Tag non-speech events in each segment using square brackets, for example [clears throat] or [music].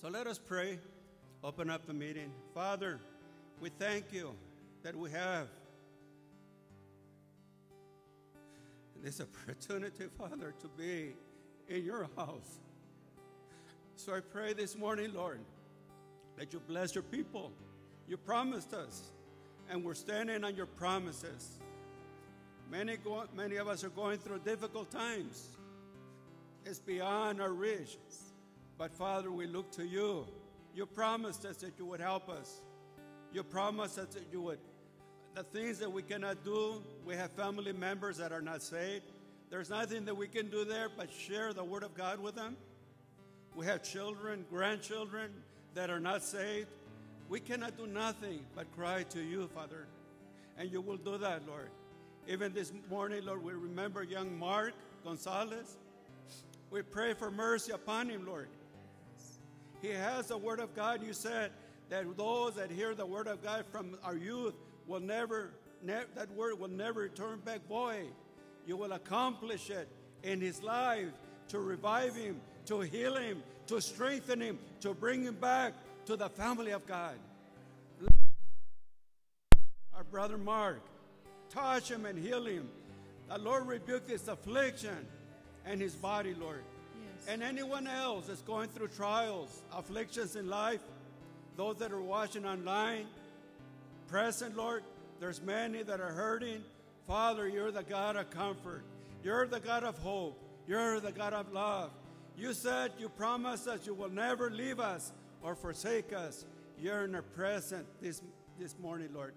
So let us pray, open up the meeting. Father, we thank you that we have this opportunity, Father, to be in your house. So I pray this morning, Lord, that you bless your people. You promised us, and we're standing on your promises. Many, go, many of us are going through difficult times. It's beyond our reach. But Father, we look to you. You promised us that you would help us. You promised us that you would. The things that we cannot do, we have family members that are not saved. There's nothing that we can do there but share the Word of God with them. We have children, grandchildren that are not saved. We cannot do nothing but cry to you, Father. And you will do that, Lord. Even this morning, Lord, we remember young Mark Gonzalez. We pray for mercy upon him, Lord. He has the Word of God. You said that those that hear the Word of God from our youth will never, ne- that Word will never return back void. You will accomplish it in his life to revive him, to heal him, to strengthen him, to bring him back to the family of God. Our brother Mark, touch him and heal him. The Lord rebuke this affliction and his body, Lord. And anyone else that's going through trials, afflictions in life, those that are watching online, present, Lord, there's many that are hurting. Father, you're the God of comfort. You're the God of hope. You're the God of love. You said, you promised us you will never leave us or forsake us. You're in our present this, this morning, Lord.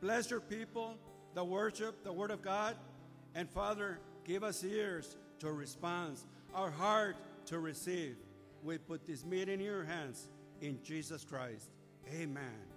Bless your people, the worship, the word of God. And Father, give us ears to respond, our heart to receive. We put this meeting in your hands in Jesus Christ. Amen.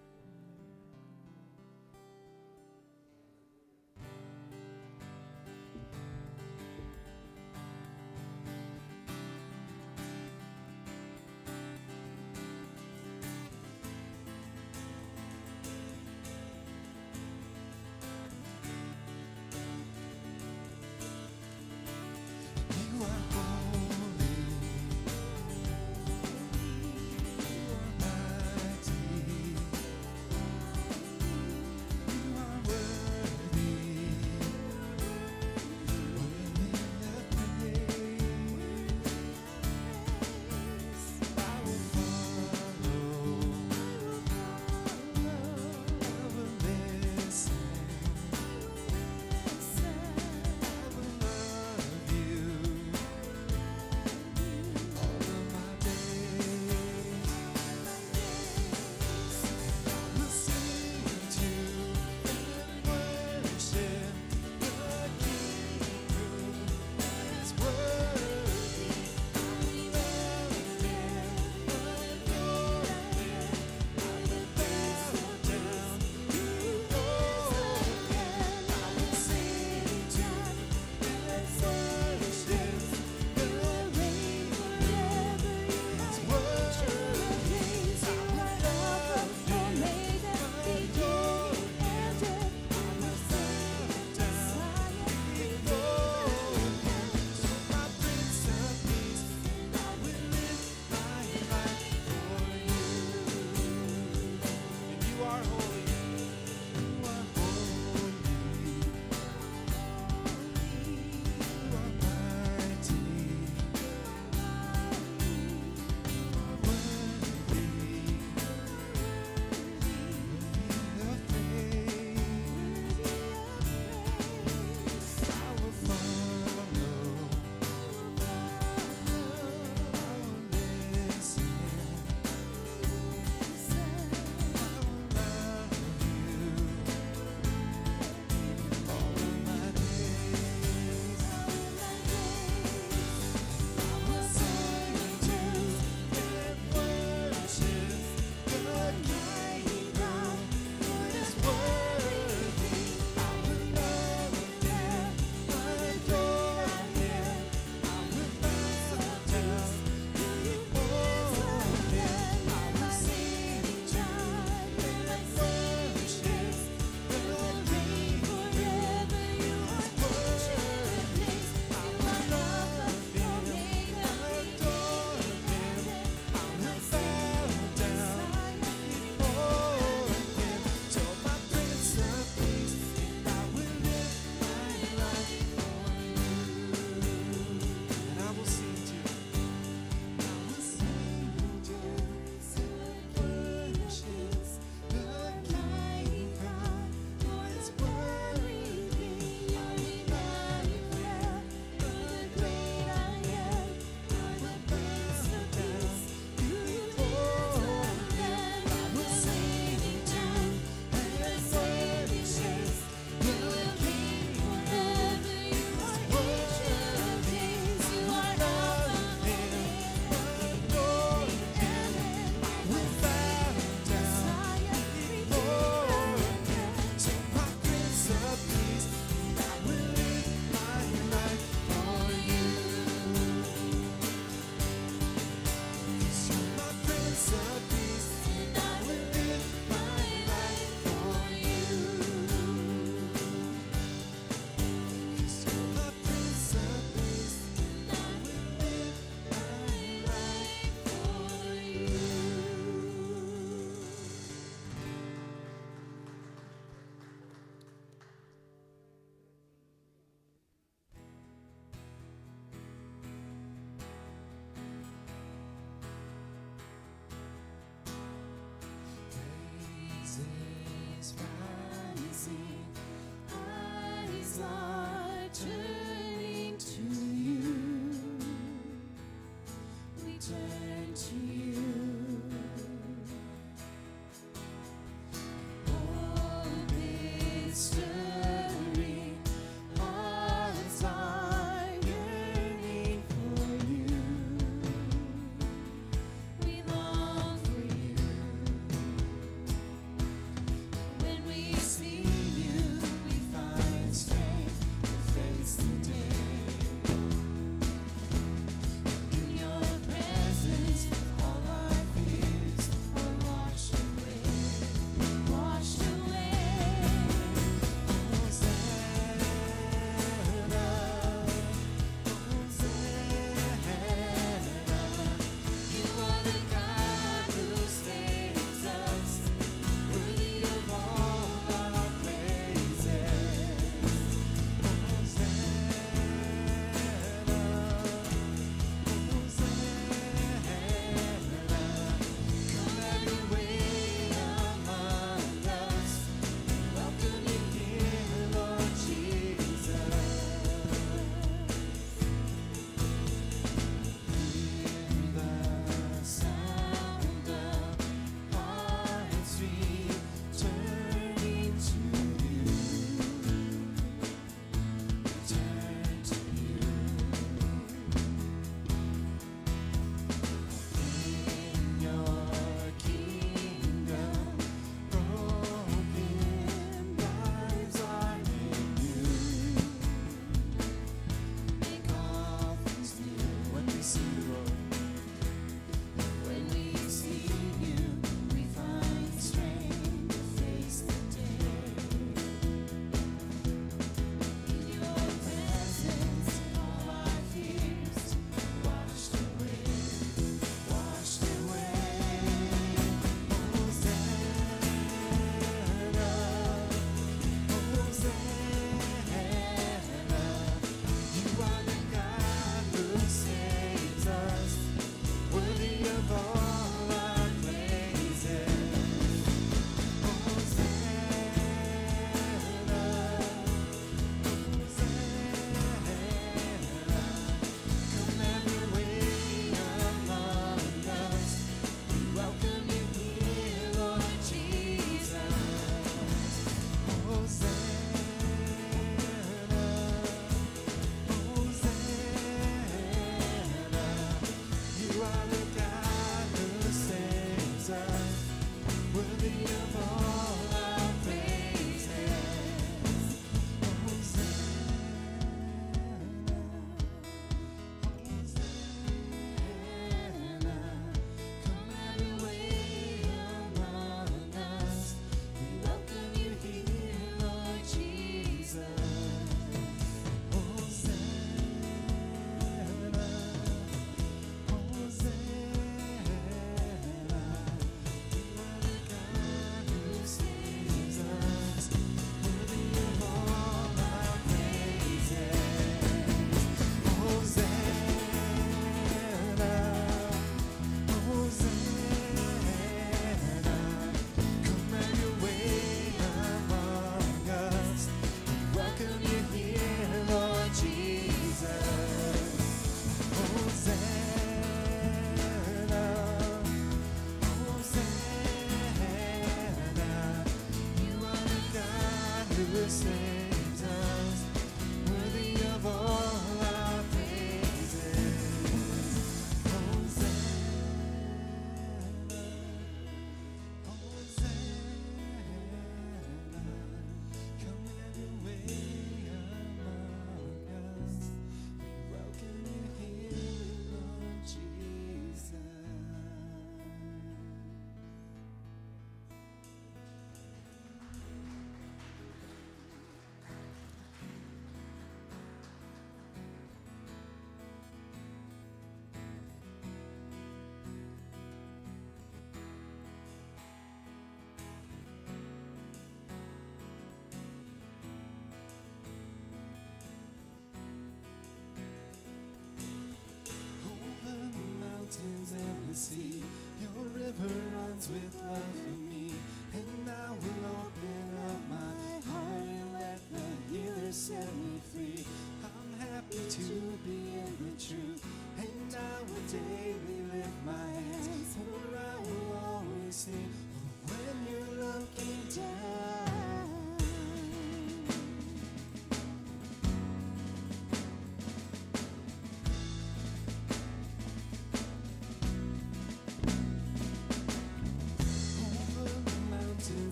With love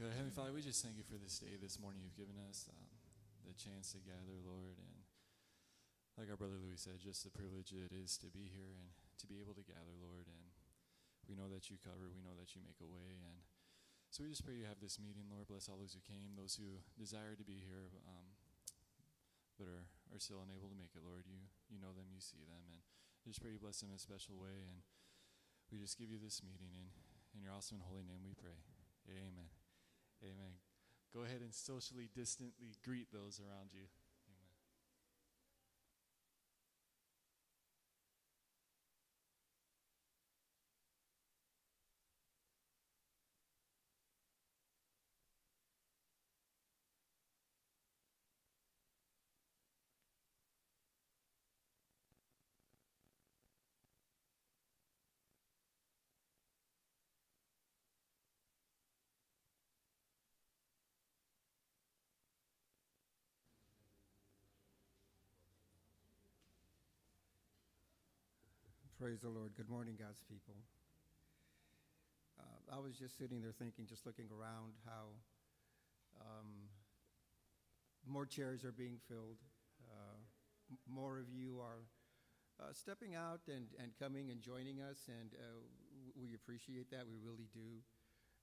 Heavenly Father, we just thank you for this day, this morning you've given us, um, the chance to gather, Lord. And like our brother Louis said, just the privilege it is to be here and to be able to gather, Lord. And we know that you cover, we know that you make a way. And so we just pray you have this meeting, Lord. Bless all those who came, those who desire to be here, um, but are, are still unable to make it, Lord. You, you know them, you see them. And just pray you bless them in a special way. And we just give you this meeting. And in your awesome and holy name we pray. Amen go ahead and socially distantly greet those around you. Praise the Lord. Good morning, God's people. Uh, I was just sitting there thinking, just looking around, how um, more chairs are being filled. Uh, m- more of you are uh, stepping out and, and coming and joining us, and uh, we appreciate that. We really do.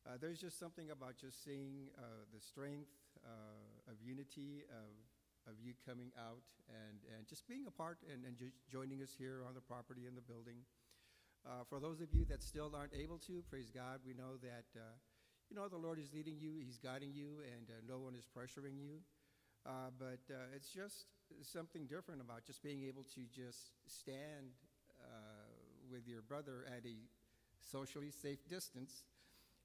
Uh, there's just something about just seeing uh, the strength of unity, of, of you coming out and, and just being a part and, and just joining us here on the property in the building. Uh, for those of you that still aren't able to, praise God, we know that, uh, you know, the Lord is leading you, He's guiding you, and uh, no one is pressuring you. Uh, but uh, it's just something different about just being able to just stand uh, with your brother at a socially safe distance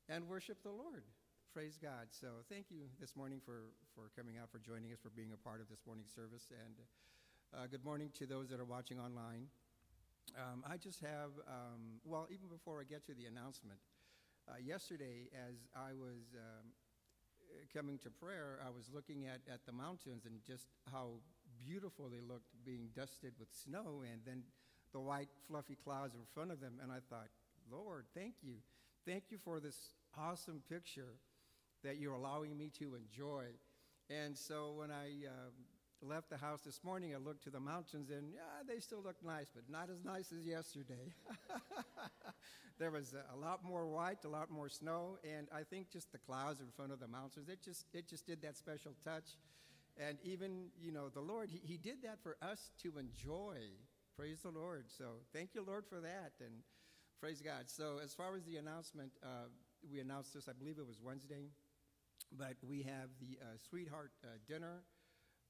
and worship the Lord. Praise God. So thank you this morning for, for coming out, for joining us, for being a part of this morning's service. And uh, good morning to those that are watching online. Um, I just have, um, well, even before I get to the announcement, uh, yesterday as I was um, coming to prayer, I was looking at, at the mountains and just how beautiful they looked being dusted with snow and then the white fluffy clouds in front of them. And I thought, Lord, thank you. Thank you for this awesome picture that you're allowing me to enjoy. And so when I um, left the house this morning, I looked to the mountains and yeah, they still look nice, but not as nice as yesterday. [laughs] there was a lot more white, a lot more snow, and I think just the clouds in front of the mountains, it just, it just did that special touch. And even, you know, the Lord, he, he did that for us to enjoy. Praise the Lord. So thank you, Lord, for that. And praise God. So as far as the announcement, uh, we announced this, I believe it was Wednesday, but we have the uh, Sweetheart uh, Dinner.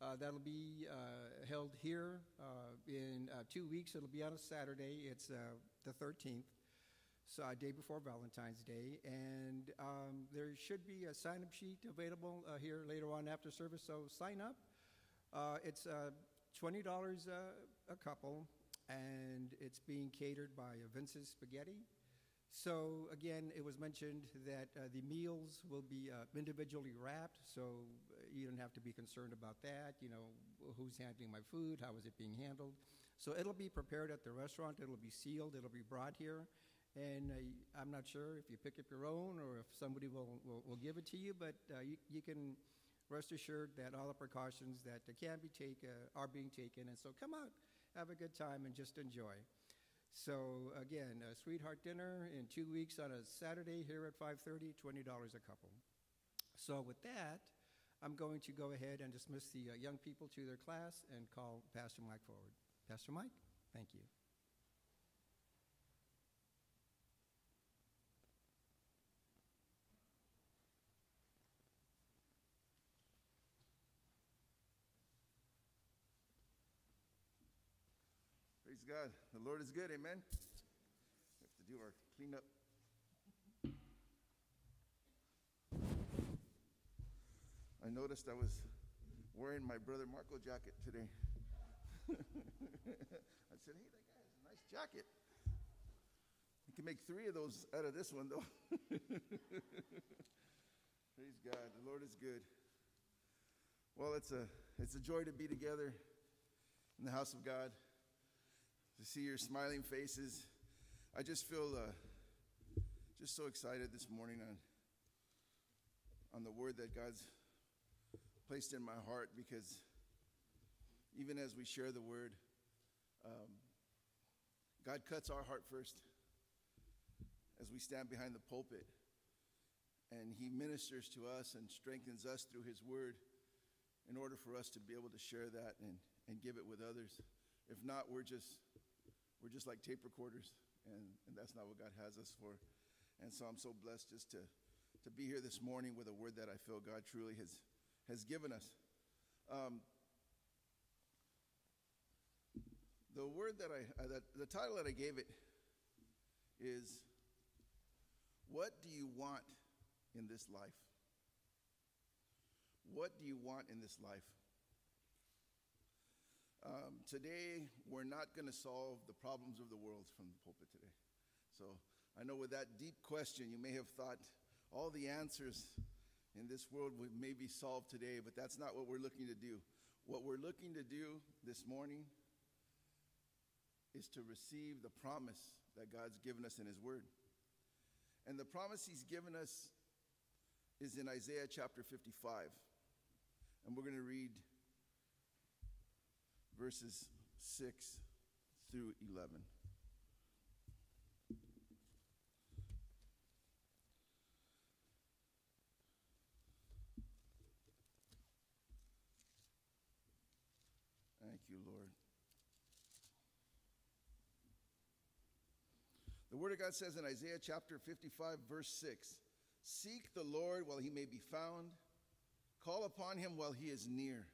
Uh, that'll be uh, held here uh, in uh, two weeks. It'll be on a Saturday. It's the 13th, so a day before Valentine's Day. And um, there should be a sign up sheet available here later on after service, so sign up. It's uh, $20 uh, a couple, and it's being catered by Vince's Spaghetti. So again, it was mentioned that uh, the meals will be uh, individually wrapped, so uh, you don't have to be concerned about that. You know, who's handling my food? How is it being handled? So it'll be prepared at the restaurant. It'll be sealed. It'll be brought here, and uh, I'm not sure if you pick up your own or if somebody will will, will give it to you. But uh, you, you can rest assured that all the precautions that can be taken are being taken. And so come out, have a good time, and just enjoy. So again, a sweetheart dinner in two weeks on a Saturday here at 5:30, $20 a couple. So with that, I'm going to go ahead and dismiss the uh, young people to their class and call Pastor Mike forward. Pastor Mike, thank you. Praise God. The Lord is good. Amen. We have to do our cleanup. I noticed I was wearing my brother Marco jacket today. [laughs] I said, hey, that guy has a nice jacket. You can make three of those out of this one, though. [laughs] Praise God. The Lord is good. Well, it's a, it's a joy to be together in the house of God to see your smiling faces. I just feel uh, just so excited this morning on on the word that God's placed in my heart because even as we share the word, um, God cuts our heart first as we stand behind the pulpit, and He ministers to us and strengthens us through His word in order for us to be able to share that and, and give it with others. If not, we're just we're just like tape recorders, and, and that's not what God has us for. And so I'm so blessed just to to be here this morning with a word that I feel God truly has, has given us. Um, the word that I, uh, that, the title that I gave it is What do you want in this life? What do you want in this life? Um, today, we're not going to solve the problems of the world from the pulpit today. So I know with that deep question, you may have thought all the answers in this world would may be solved today, but that's not what we're looking to do. What we're looking to do this morning is to receive the promise that God's given us in His Word. And the promise He's given us is in Isaiah chapter 55. And we're going to read verses 6 through 11. Thank you, Lord. The Word of God says in Isaiah chapter 55, verse 6 Seek the Lord while he may be found, call upon him while he is near.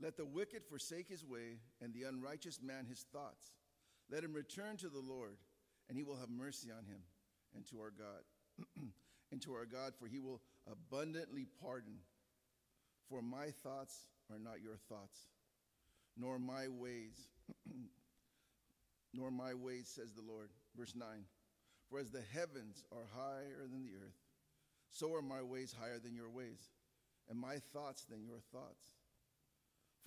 Let the wicked forsake his way, and the unrighteous man his thoughts. Let him return to the Lord, and he will have mercy on him, and to our God. [clears throat] and to our God, for he will abundantly pardon. For my thoughts are not your thoughts, nor my ways, [clears throat] nor my ways, says the Lord. Verse 9 For as the heavens are higher than the earth, so are my ways higher than your ways, and my thoughts than your thoughts.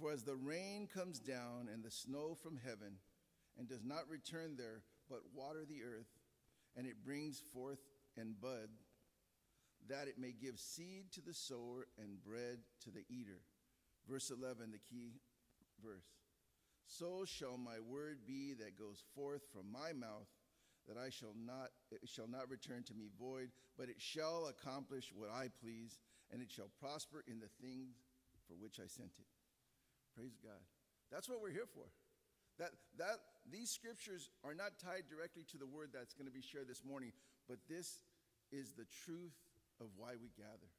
For as the rain comes down and the snow from heaven, and does not return there, but water the earth, and it brings forth and bud, that it may give seed to the sower and bread to the eater. Verse 11, the key verse. So shall my word be that goes forth from my mouth, that I shall not it shall not return to me void, but it shall accomplish what I please, and it shall prosper in the things for which I sent it. Praise God. That's what we're here for. That, that, these scriptures are not tied directly to the word that's going to be shared this morning, but this is the truth of why we gather.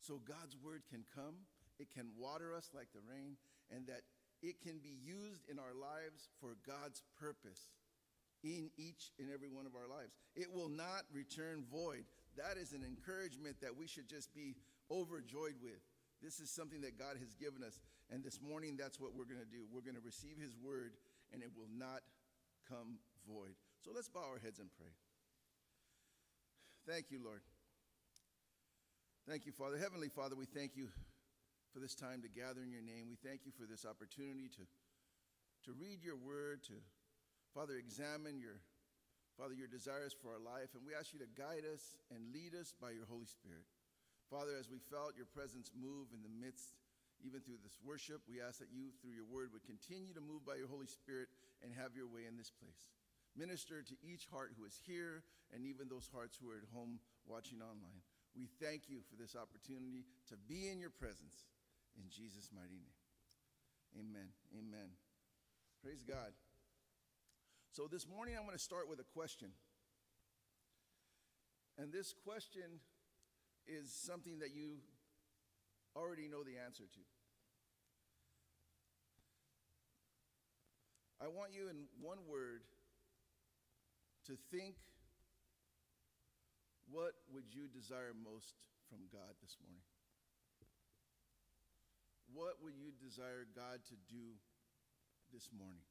So God's word can come, it can water us like the rain, and that it can be used in our lives for God's purpose in each and every one of our lives. It will not return void. That is an encouragement that we should just be overjoyed with. This is something that God has given us. And this morning, that's what we're going to do. We're going to receive His word, and it will not come void. So let's bow our heads and pray. Thank you, Lord. Thank you, Father. Heavenly Father, we thank you for this time to gather in your name. We thank you for this opportunity to, to read your word, to, Father, examine your, Father, your desires for our life. And we ask you to guide us and lead us by your Holy Spirit. Father, as we felt your presence move in the midst, even through this worship, we ask that you, through your word, would continue to move by your Holy Spirit and have your way in this place. Minister to each heart who is here and even those hearts who are at home watching online. We thank you for this opportunity to be in your presence in Jesus' mighty name. Amen. Amen. Praise God. So this morning I'm going to start with a question. And this question is something that you already know the answer to. I want you, in one word, to think what would you desire most from God this morning? What would you desire God to do this morning?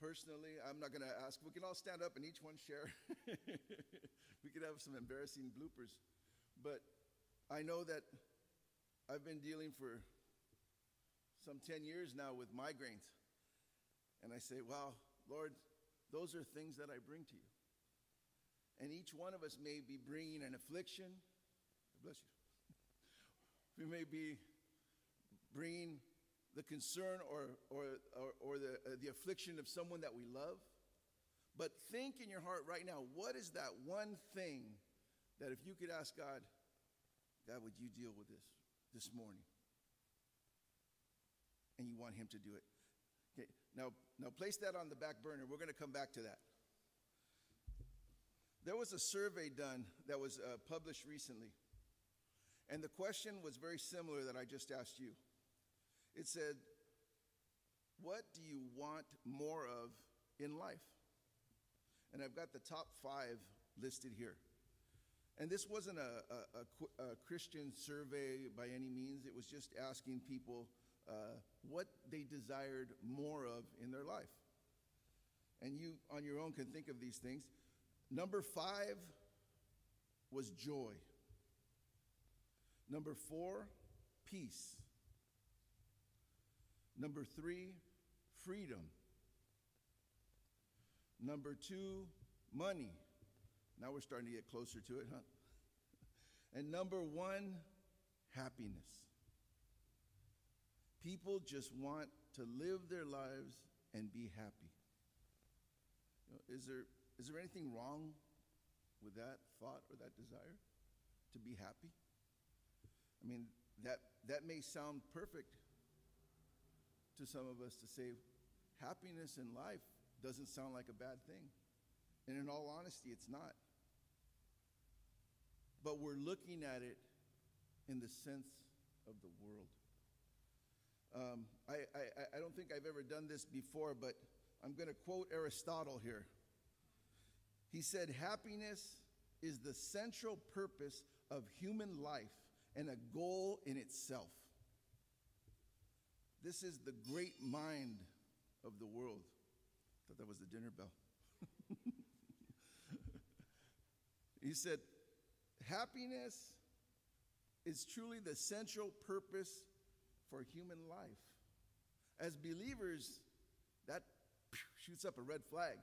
Personally, I'm not going to ask. We can all stand up and each one share. [laughs] we could have some embarrassing bloopers. But I know that I've been dealing for some 10 years now with migraines. And I say, wow, Lord, those are things that I bring to you. And each one of us may be bringing an affliction. Bless you. [laughs] We may be bringing the concern or, or, or, or the, uh, the affliction of someone that we love. But think in your heart right now what is that one thing that if you could ask God, God, would you deal with this this morning? And you want Him to do it. Okay, now, now place that on the back burner. We're going to come back to that. There was a survey done that was uh, published recently. And the question was very similar that I just asked you. It said, What do you want more of in life? And I've got the top five listed here. And this wasn't a, a, a a Christian survey by any means, it was just asking people uh, what they desired more of in their life. And you, on your own, can think of these things. Number five was joy. Number four, peace. Number three, freedom. Number two, money. Now we're starting to get closer to it, huh? [laughs] And number one, happiness. People just want to live their lives and be happy. You know, is, there, is there anything wrong with that thought or that desire to be happy? I mean, that, that may sound perfect to some of us to say happiness in life doesn't sound like a bad thing. And in all honesty, it's not. But we're looking at it in the sense of the world. Um, I, I, I don't think I've ever done this before, but I'm going to quote Aristotle here. He said, Happiness is the central purpose of human life and a goal in itself. This is the great mind of the world. Thought that was the dinner bell. [laughs] he said, Happiness is truly the central purpose for human life. As believers, that shoots up a red flag.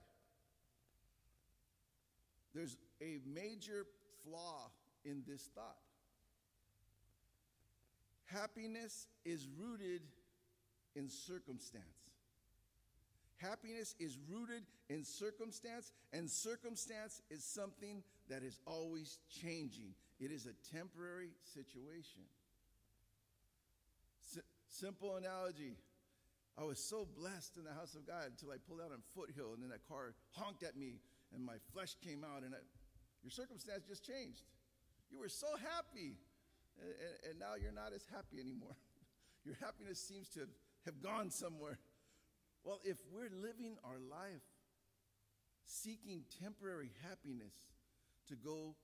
There's a major flaw in this thought. Happiness is rooted in circumstance. Happiness is rooted in circumstance, and circumstance is something that is always changing. It is a temporary situation. S- simple analogy. I was so blessed in the house of God until I pulled out on Foothill, and then that car honked at me, and my flesh came out, and I, your circumstance just changed. You were so happy, and, and, now you're not as happy anymore. [laughs] Your happiness seems to have gone somewhere. Well, if we're living our life seeking temporary happiness to go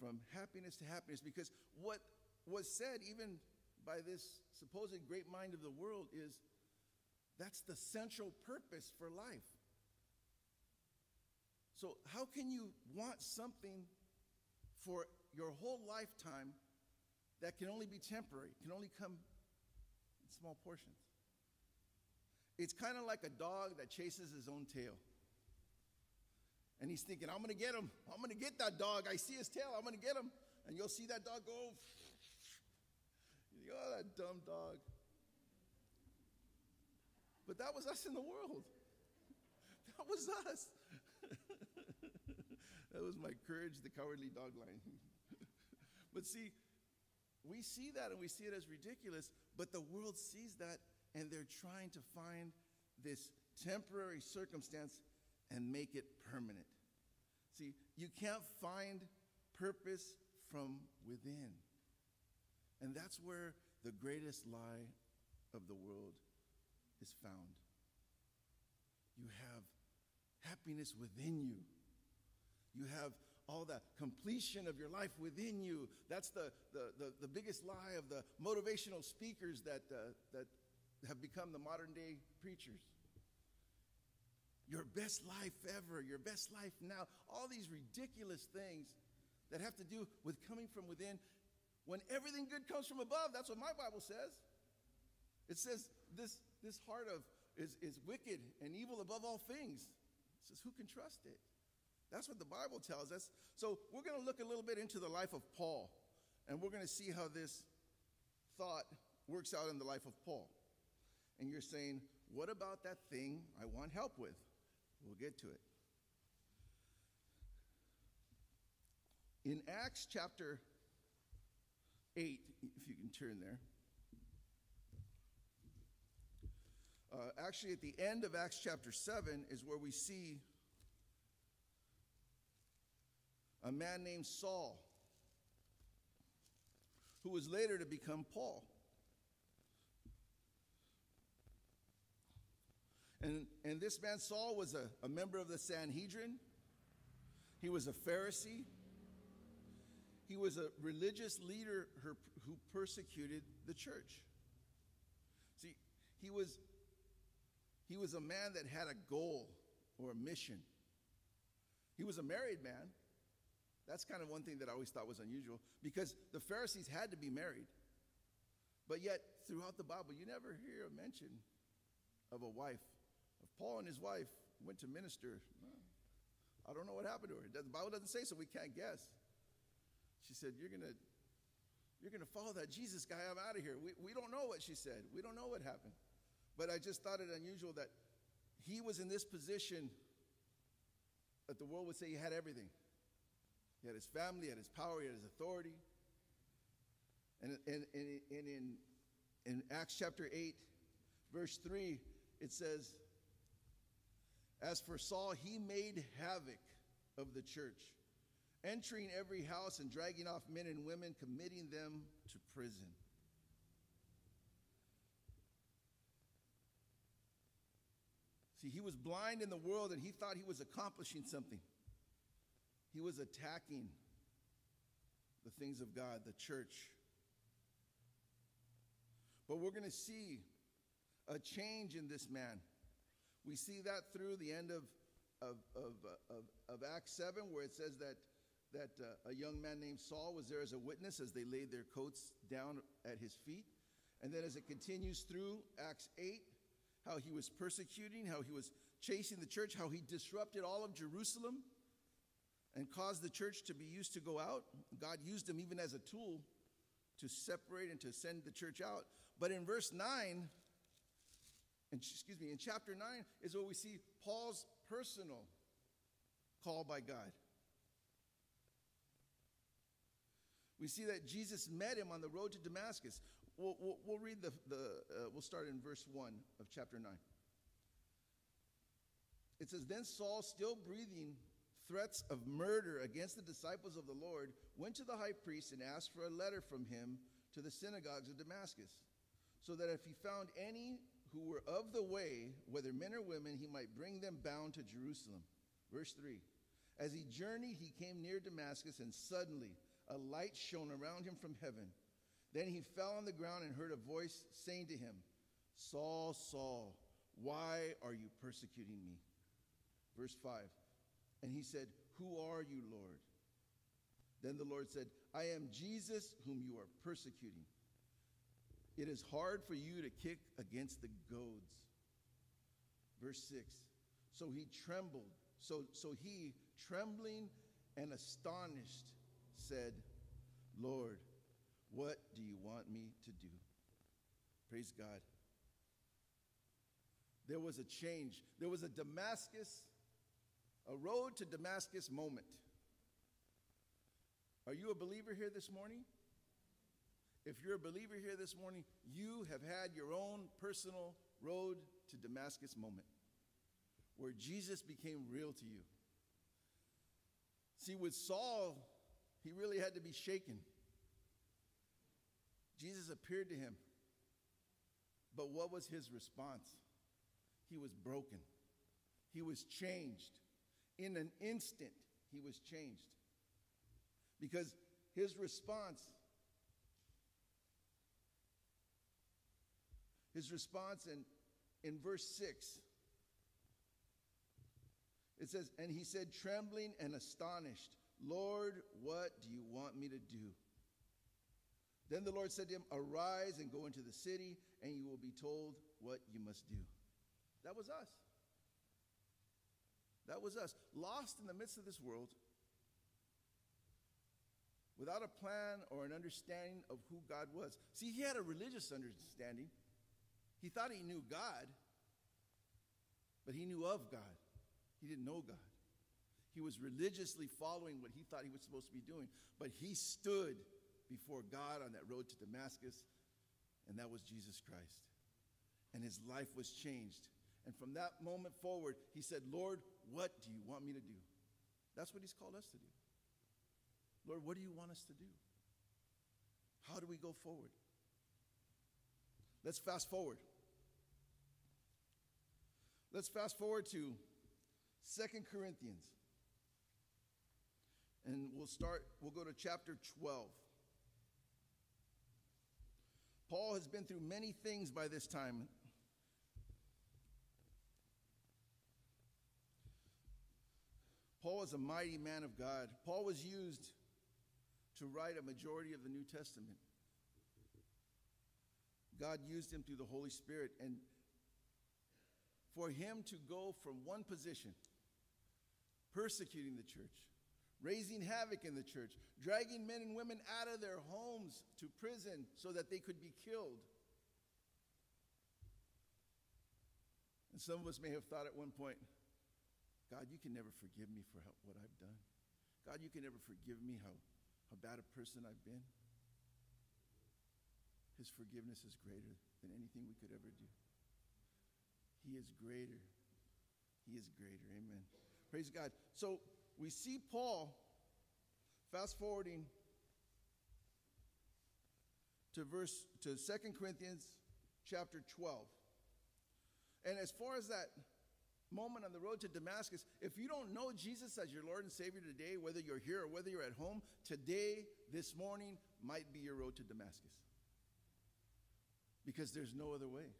from happiness to happiness, because what was said, even by this supposed great mind of the world, is that's the central purpose for life. So, how can you want something for your whole lifetime that can only be temporary, can only come in small portions? It's kind of like a dog that chases his own tail. And he's thinking, I'm going to get him. I'm going to get that dog. I see his tail. I'm going to get him. And you'll see that dog go, you think, oh, that dumb dog. But that was us in the world. [laughs] That was us. [laughs] that was my courage, the cowardly dog line. [laughs] but see, we see that and we see it as ridiculous, but the world sees that and they're trying to find this temporary circumstance and make it permanent. See, you can't find purpose from within. And that's where the greatest lie of the world is found. You have happiness within you. You have all the completion of your life within you. That's the, the, the, the biggest lie of the motivational speakers that, uh, that have become the modern day preachers. Your best life ever, your best life now, all these ridiculous things that have to do with coming from within when everything good comes from above. That's what my Bible says. It says this, this heart of is, is wicked and evil above all things. It says, who can trust it? That's what the Bible tells us. So we're going to look a little bit into the life of Paul, and we're going to see how this thought works out in the life of Paul. And you're saying, what about that thing I want help with? We'll get to it. In Acts chapter 8, if you can turn there. Uh, actually, at the end of Acts chapter 7 is where we see a man named Saul, who was later to become Paul. And, this man, Saul, was a, a member of the Sanhedrin. He was a Pharisee. He was a religious leader who persecuted the church. See, he was, he was a man that had a goal or a mission. He was a married man. That's kind of one thing that I always thought was unusual because the Pharisees had to be married. But yet, throughout the Bible, you never hear a mention of a wife. Paul and his wife went to minister. I don't know what happened to her. The Bible doesn't say so. We can't guess. She said, You're going to. You're going to follow that Jesus guy. I'm out of here. We, we don't know what she said. We don't know what happened. But I just thought it unusual that he was in this position that the world would say he had everything. He had his family, he had his power, he had his authority. And, and, and, and in, in Acts chapter 8, verse 3, it says, As for Saul, he made havoc of the church, entering every house and dragging off men and women, committing them to prison. See, he was blind in the world and he thought he was accomplishing something. He was attacking the things of God, the church. But we're going to see a change in this man. We see that through the end of, of, of, uh, of, of Acts 7, where it says that, that uh, a young man named Saul was there as a witness as they laid their coats down at his feet. And then as it continues through Acts 8, how he was persecuting, how he was chasing the church, how he disrupted all of Jerusalem and caused the church to be used to go out. God used him even as a tool to separate and to send the church out. But in verse 9, and excuse me, in chapter 9 is where we see Paul's personal call by God. We see that Jesus met him on the road to Damascus. We'll, we'll, we'll read the, the uh, we'll start in verse 1 of chapter 9. It says, Then Saul, still breathing threats of murder against the disciples of the Lord, went to the high priest and asked for a letter from him to the synagogues of Damascus, so that if he found any who were of the way, whether men or women, he might bring them bound to Jerusalem. Verse 3 As he journeyed, he came near Damascus, and suddenly a light shone around him from heaven. Then he fell on the ground and heard a voice saying to him, Saul, Saul, why are you persecuting me? Verse 5 And he said, Who are you, Lord? Then the Lord said, I am Jesus whom you are persecuting. It is hard for you to kick against the goads. Verse 6 So he trembled. So, so he, trembling and astonished, said, Lord, what do you want me to do? Praise God. There was a change. There was a Damascus, a road to Damascus moment. Are you a believer here this morning? If you're a believer here this morning, you have had your own personal road to Damascus moment where Jesus became real to you. See, with Saul, he really had to be shaken. Jesus appeared to him. But what was his response? He was broken. He was changed. In an instant, he was changed. Because his response, his response in, in verse 6, it says, And he said, trembling and astonished, Lord, what do you want me to do? Then the Lord said to him, Arise and go into the city, and you will be told what you must do. That was us. That was us. Lost in the midst of this world, without a plan or an understanding of who God was. See, he had a religious understanding. He thought he knew God, but he knew of God. He didn't know God. He was religiously following what he thought he was supposed to be doing, but he stood before God on that road to Damascus, and that was Jesus Christ. And his life was changed. And from that moment forward, he said, Lord, what do you want me to do? That's what he's called us to do. Lord, what do you want us to do? How do we go forward? Let's fast forward. Let's fast forward to Second Corinthians. And we'll start, we'll go to chapter 12. Paul has been through many things by this time. Paul was a mighty man of God. Paul was used to write a majority of the New Testament. God used him through the Holy Spirit. And for him to go from one position, persecuting the church, raising havoc in the church, dragging men and women out of their homes to prison so that they could be killed. And some of us may have thought at one point, God, you can never forgive me for how, what I've done. God, you can never forgive me how, how bad a person I've been. His forgiveness is greater than anything we could ever do. He is greater. He is greater. Amen. Praise God. So we see Paul fast forwarding to verse to Second Corinthians chapter 12. And as far as that moment on the road to Damascus, if you don't know Jesus as your Lord and Savior today, whether you're here or whether you're at home, today, this morning, might be your road to Damascus. Because there's no other way.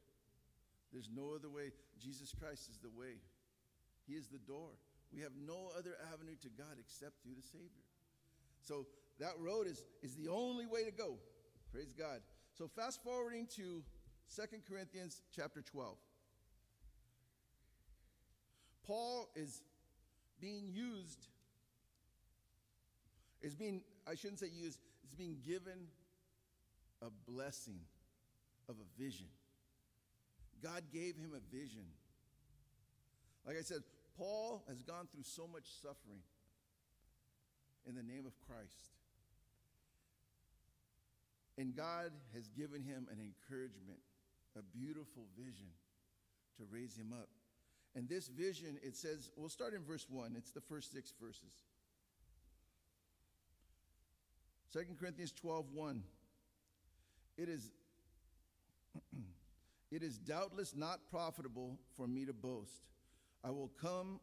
There's no other way. Jesus Christ is the way, He is the door. We have no other avenue to God except through the Savior. So that road is, is the only way to go. Praise God. So fast forwarding to Second Corinthians chapter 12. Paul is being used, is being, I shouldn't say used, is being given a blessing of a vision. God gave him a vision. Like I said, Paul has gone through so much suffering in the name of Christ. And God has given him an encouragement, a beautiful vision to raise him up. And this vision, it says, we'll start in verse 1. It's the first six verses. 2 Corinthians 12 1. It is, it is doubtless not profitable for me to boast. I will come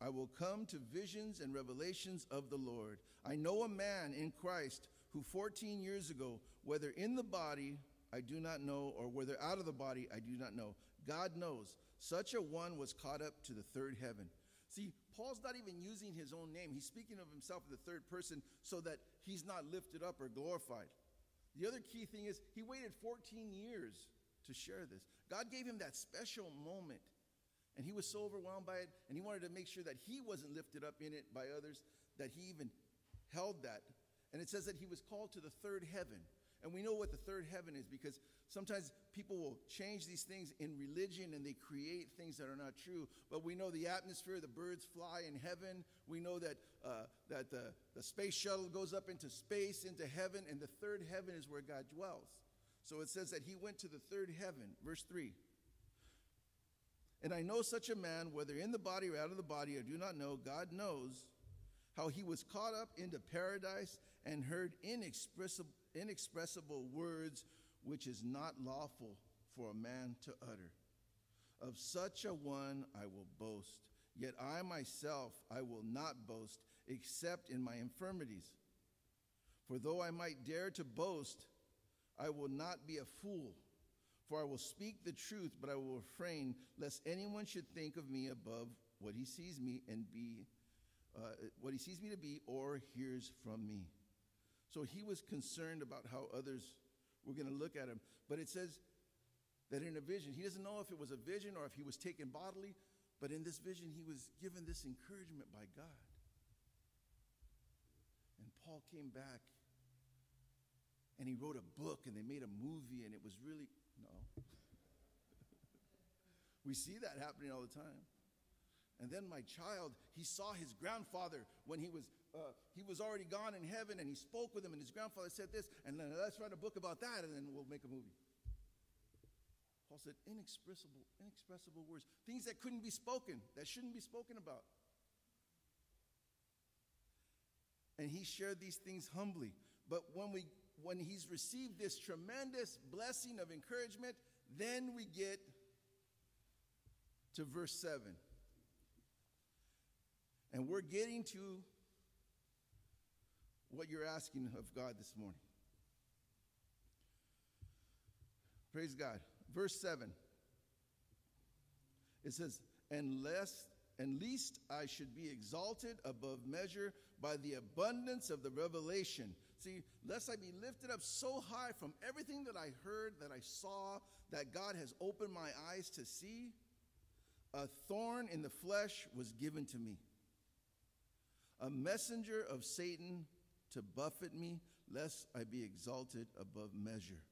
I will come to visions and revelations of the Lord. I know a man in Christ who 14 years ago, whether in the body I do not know, or whether out of the body I do not know, God knows, such a one was caught up to the third heaven. See, Paul's not even using his own name. He's speaking of himself in the third person so that he's not lifted up or glorified. The other key thing is he waited 14 years to share this. God gave him that special moment and he was so overwhelmed by it, and he wanted to make sure that he wasn't lifted up in it by others, that he even held that. And it says that he was called to the third heaven. And we know what the third heaven is because sometimes people will change these things in religion and they create things that are not true. But we know the atmosphere, the birds fly in heaven. We know that, uh, that the, the space shuttle goes up into space, into heaven, and the third heaven is where God dwells. So it says that he went to the third heaven. Verse 3. And I know such a man, whether in the body or out of the body, I do not know, God knows, how he was caught up into paradise and heard inexpressible, inexpressible words which is not lawful for a man to utter. Of such a one I will boast. Yet I myself I will not boast, except in my infirmities. For though I might dare to boast, I will not be a fool. For I will speak the truth, but I will refrain, lest anyone should think of me above what he sees me and be, uh, what he sees me to be, or hears from me. So he was concerned about how others were going to look at him. But it says that in a vision, he doesn't know if it was a vision or if he was taken bodily, but in this vision, he was given this encouragement by God. And Paul came back and he wrote a book and they made a movie and it was really no. [laughs] we see that happening all the time. And then my child, he saw his grandfather when he was uh, he was already gone in heaven, and he spoke with him. And his grandfather said this, and then let's write a book about that, and then we'll make a movie. Paul said, inexpressible, inexpressible words, things that couldn't be spoken, that shouldn't be spoken about. and he shared these things humbly. But when we when he's received this tremendous blessing of encouragement, then we get to verse 7. And we're getting to what you're asking of God this morning. Praise God. Verse 7. It says, "And lest and least I should be exalted above measure by the abundance of the revelation. See, lest I be lifted up so high from everything that I heard, that I saw, that God has opened my eyes to see, a thorn in the flesh was given to me, a messenger of Satan to buffet me, lest I be exalted above measure.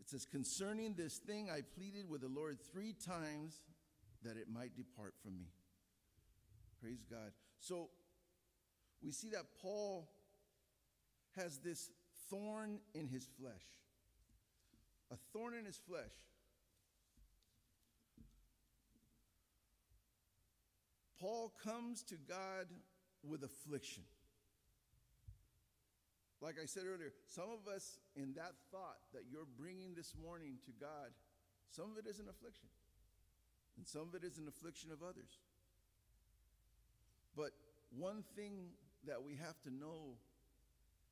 It says, Concerning this thing, I pleaded with the Lord three times that it might depart from me. Praise God. So we see that Paul has this thorn in his flesh. A thorn in his flesh. Paul comes to God with affliction. Like I said earlier, some of us in that thought that you're bringing this morning to God, some of it is an affliction, and some of it is an affliction of others. But one thing that we have to know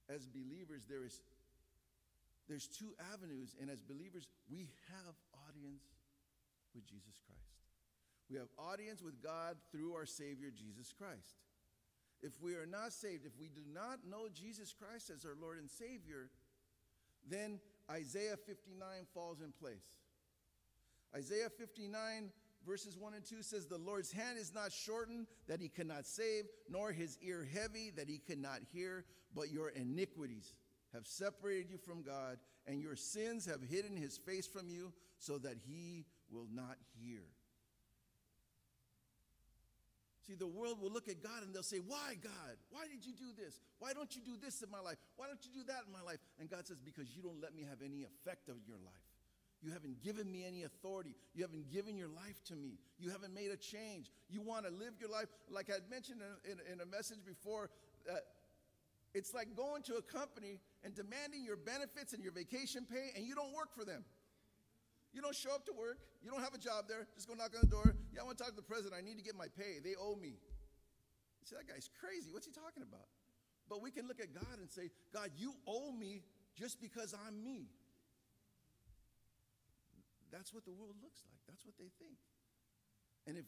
as believers, there is there's two avenues, and as believers, we have audience with Jesus Christ. We have audience with God through our Savior Jesus Christ. If we are not saved, if we do not know Jesus Christ as our Lord and Savior, then Isaiah 59 falls in place. Isaiah 59, verses 1 and 2 says, The Lord's hand is not shortened that he cannot save, nor his ear heavy that he cannot hear, but your iniquities have separated you from God, and your sins have hidden his face from you, so that he will not hear. See, the world will look at God and they'll say, Why, God? Why did you do this? Why don't you do this in my life? Why don't you do that in my life? And God says, Because you don't let me have any effect of your life. You haven't given me any authority. You haven't given your life to me. You haven't made a change. You want to live your life, like I mentioned in, in, in a message before, uh, it's like going to a company and demanding your benefits and your vacation pay, and you don't work for them. You don't show up to work. You don't have a job there. Just go knock on the door. Yeah, I want to talk to the president. I need to get my pay. They owe me. You that guy's crazy. What's he talking about? But we can look at God and say, God, you owe me just because I'm me. That's what the world looks like. That's what they think. And if,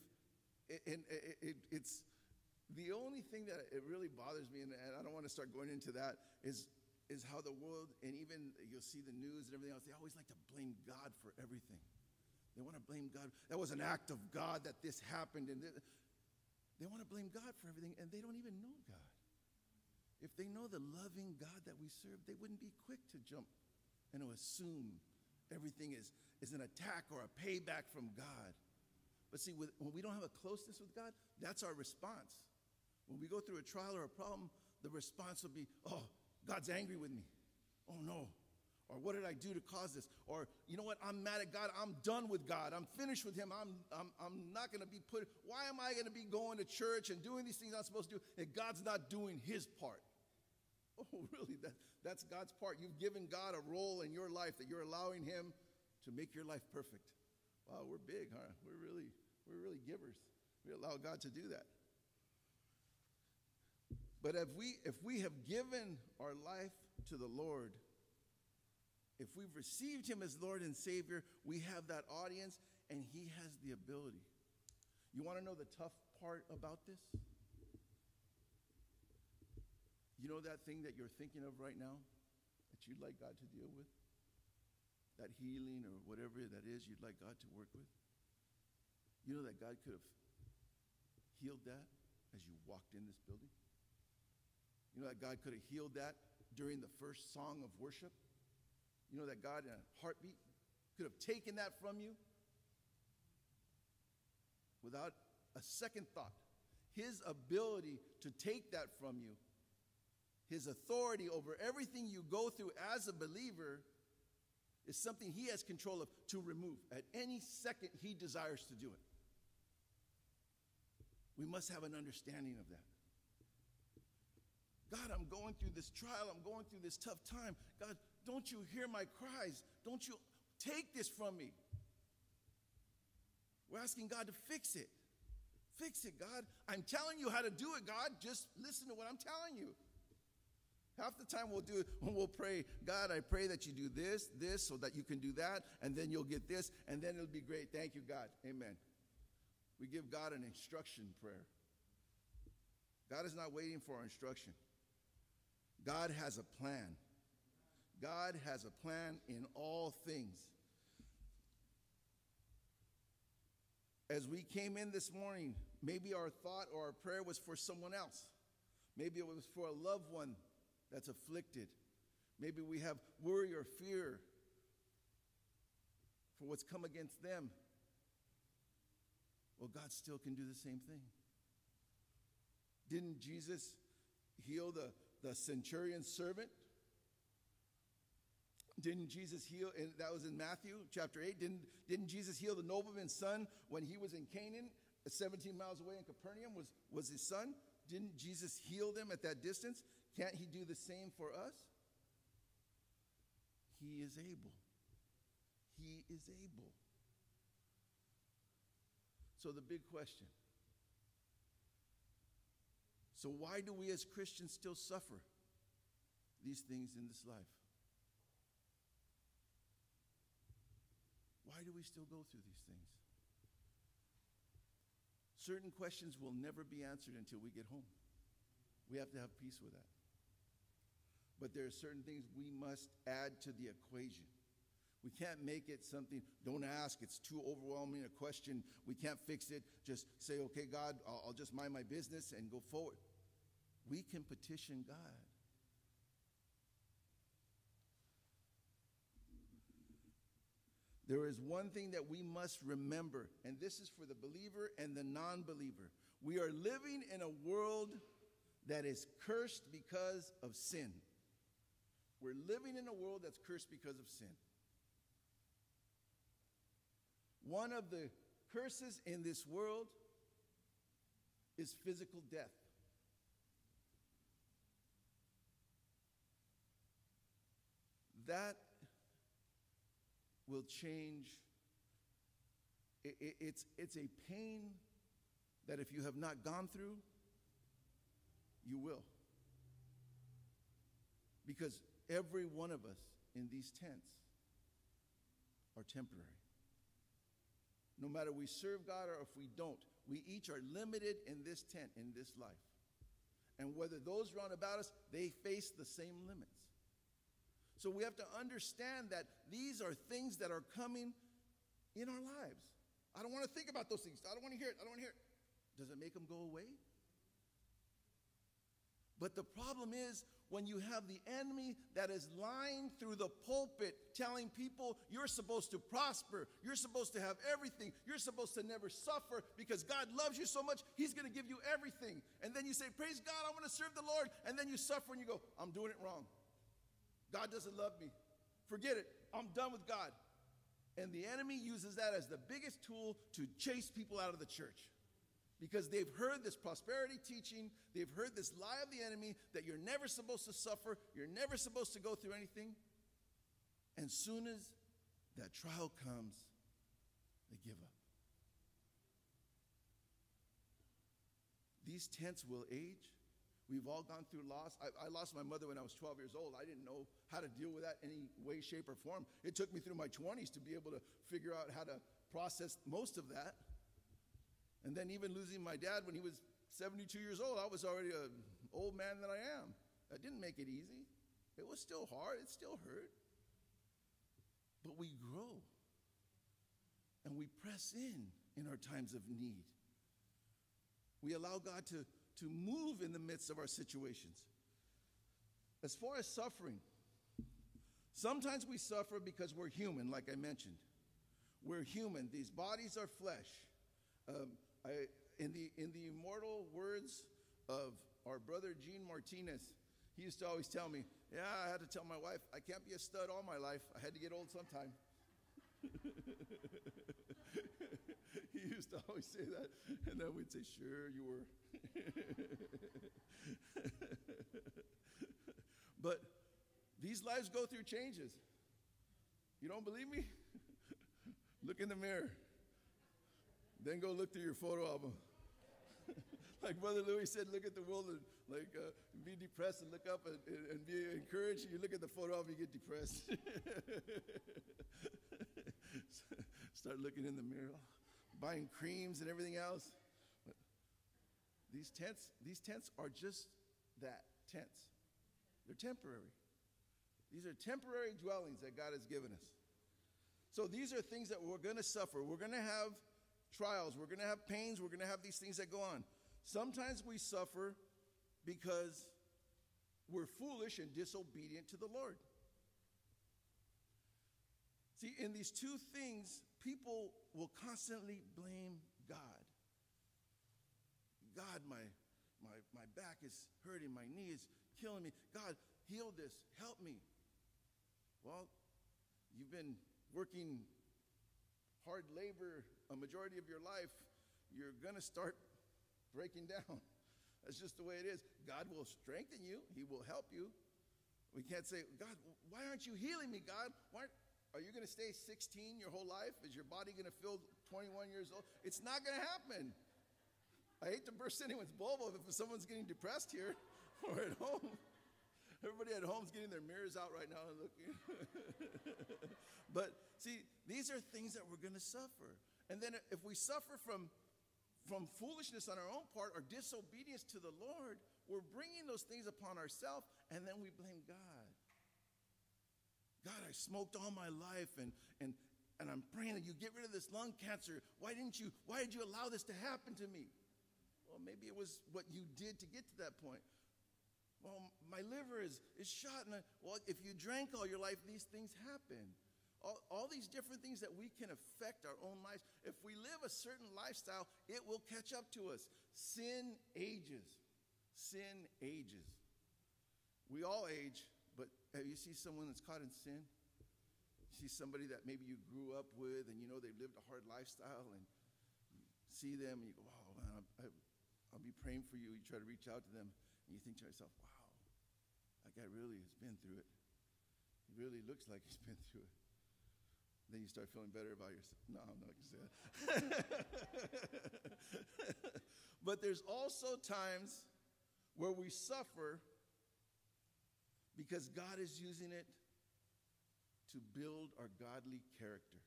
and it, it, it's the only thing that it really bothers me, and I don't want to start going into that, is is how the world, and even you'll see the news and everything else, they always like to blame God for everything. They want to blame God. That was an act of God that this happened. And they, they want to blame God for everything, and they don't even know God. If they know the loving God that we serve, they wouldn't be quick to jump and to assume everything is, is an attack or a payback from God. But see, with, when we don't have a closeness with God, that's our response. When we go through a trial or a problem, the response will be, oh, God's angry with me. Oh no. Or what did I do to cause this? Or you know what? I'm mad at God. I'm done with God. I'm finished with Him. I'm, I'm, I'm not going to be put. Why am I going to be going to church and doing these things I'm supposed to do if God's not doing His part? [laughs] Oh, really? That, that's God's part. You've given God a role in your life that you're allowing Him to make your life perfect. Wow, we're big, huh? We're really, we're really givers. We allow God to do that. But if we, if we have given our life to the Lord, if we've received Him as Lord and Savior, we have that audience and He has the ability. You want to know the tough part about this? You know that thing that you're thinking of right now that you'd like God to deal with? That healing or whatever that is you'd like God to work with? You know that God could have healed that as you walked in this building? You know that God could have healed that during the first song of worship? You know that God, in a heartbeat, could have taken that from you without a second thought. His ability to take that from you, his authority over everything you go through as a believer, is something he has control of to remove at any second he desires to do it. We must have an understanding of that. God, I'm going through this trial. I'm going through this tough time. God, don't you hear my cries? Don't you take this from me? We're asking God to fix it. Fix it, God. I'm telling you how to do it, God. Just listen to what I'm telling you. Half the time we'll do it [laughs] when we'll pray, God, I pray that you do this, this, so that you can do that, and then you'll get this, and then it'll be great. Thank you, God. Amen. We give God an instruction prayer. God is not waiting for our instruction. God has a plan. God has a plan in all things. As we came in this morning, maybe our thought or our prayer was for someone else. Maybe it was for a loved one that's afflicted. Maybe we have worry or fear for what's come against them. Well, God still can do the same thing. Didn't Jesus heal the, the centurion's servant? Didn't Jesus heal, and that was in Matthew chapter 8. Didn't, didn't Jesus heal the nobleman's son when he was in Canaan, 17 miles away in Capernaum, was, was his son? Didn't Jesus heal them at that distance? Can't he do the same for us? He is able. He is able. So, the big question so, why do we as Christians still suffer these things in this life? Why do we still go through these things? Certain questions will never be answered until we get home. We have to have peace with that. But there are certain things we must add to the equation. We can't make it something, don't ask, it's too overwhelming a question. We can't fix it. Just say, okay, God, I'll, I'll just mind my business and go forward. We can petition God. There is one thing that we must remember, and this is for the believer and the non believer. We are living in a world that is cursed because of sin. We're living in a world that's cursed because of sin. One of the curses in this world is physical death. That will change. It, it, it's, it's a pain that if you have not gone through, you will. Because every one of us in these tents are temporary. No matter we serve God or if we don't, we each are limited in this tent, in this life. And whether those round about us, they face the same limits. So we have to understand that these are things that are coming in our lives. I don't want to think about those things. I don't want to hear it. I don't want to hear it. Does it make them go away? But the problem is when you have the enemy that is lying through the pulpit telling people you're supposed to prosper, you're supposed to have everything, you're supposed to never suffer because God loves you so much, He's going to give you everything. And then you say, Praise God, I want to serve the Lord. And then you suffer and you go, I'm doing it wrong. God doesn't love me. Forget it. I'm done with God. And the enemy uses that as the biggest tool to chase people out of the church. Because they've heard this prosperity teaching, they've heard this lie of the enemy that you're never supposed to suffer, you're never supposed to go through anything. And soon as that trial comes, they give up. These tents will age, We've all gone through loss. I, I, lost my mother when I was 12 years old. I didn't know how to deal with that any way, shape, or form. It took me through my 20s to be able to figure out how to process most of that. And then even losing my dad when he was 72 years old, I was already an old man that I am. That didn't make it easy. It was still hard. It still hurt. But we grow and we press in in our times of need. We allow God to to move in the midst of our situations. As far as suffering, sometimes we suffer because we're human, like I mentioned. We're human. These bodies are flesh. Um, I, in, the, in the immortal words of our brother Gene Martinez, he used to always tell me, Yeah, I had to tell my wife, I can't be a stud all my life. I had to get old sometime. [laughs] [laughs] he used to always say that, and then we'd say, Sure, you were. [laughs] but these lives go through changes. You don't believe me? [laughs] look in the mirror. Then go look through your photo album. like Brother Louis said, look at the world and like uh, be depressed and look up and, and, and be encouraged. You look at the photo album, you get depressed. [laughs] Start looking in the mirror, buying creams and everything else. But these tents, these tents are just that tents. They're temporary. These are temporary dwellings that God has given us. So these are things that we're going to suffer. We're going to have trials. We're going to have pains. We're going to have these things that go on. Sometimes we suffer because we're foolish and disobedient to the Lord. See, in these two things, people will constantly blame God. God, my, my, my back is hurting, my knee is killing me. God, heal this, help me. Well, you've been working hard labor a majority of your life, you're going to start breaking down. [laughs] That's just the way it is. God will strengthen you, He will help you. We can't say, God, why aren't you healing me, God? Why are you going to stay 16 your whole life? Is your body going to feel 21 years old? It's not going to happen. I hate to burst anyone's bubble if someone's getting depressed here [laughs] or at home. Everybody at home is getting their mirrors out right now and looking. [laughs] but see, these are things that we're going to suffer. And then if we suffer from from foolishness on our own part or disobedience to the Lord, we're bringing those things upon ourselves and then we blame God. God, I smoked all my life and, and, and I'm praying that you get rid of this lung cancer. Why didn't you, why did you allow this to happen to me? Well, maybe it was what you did to get to that point. Well, my liver is, is shot. And I, well, if you drank all your life, these things happen. All, all these different things that we can affect our own lives. If we live a certain lifestyle, it will catch up to us. Sin ages. Sin ages. We all age, but have you see someone that's caught in sin? See somebody that maybe you grew up with and you know they've lived a hard lifestyle and see them and you go, oh man, I, I'll be praying for you. You try to reach out to them and you think to yourself, wow, that guy really has been through it. He really looks like he's [laughs] been through it. Then you start feeling better about yourself. No, I'm not going to say that. [laughs] but there's also times where we suffer because God is using it to build our godly character.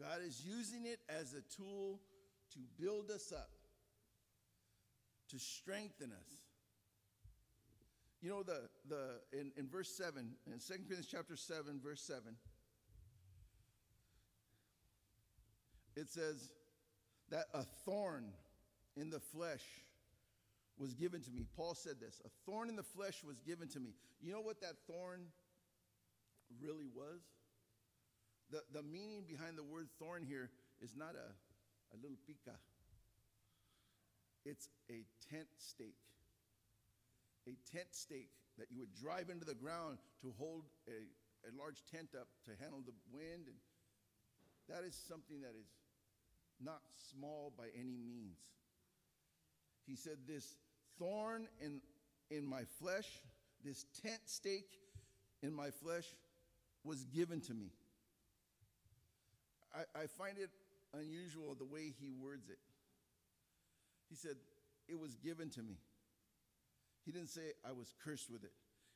God is using it as a tool to build us up, to strengthen us. You know, the, the, in, in verse 7, in 2 Corinthians chapter 7, verse 7, it says that a thorn in the flesh was given to me. Paul said this a thorn in the flesh was given to me. You know what that thorn really was? The, the meaning behind the word thorn here is not a, a little pica, it's a tent stake. A tent stake that you would drive into the ground to hold a, a large tent up to handle the wind. And that is something that is not small by any means. He said, This thorn in, in my flesh, this tent stake in my flesh was given to me. I, I find it unusual the way he words it. He said, It was given to me. He didn't say I was cursed with it.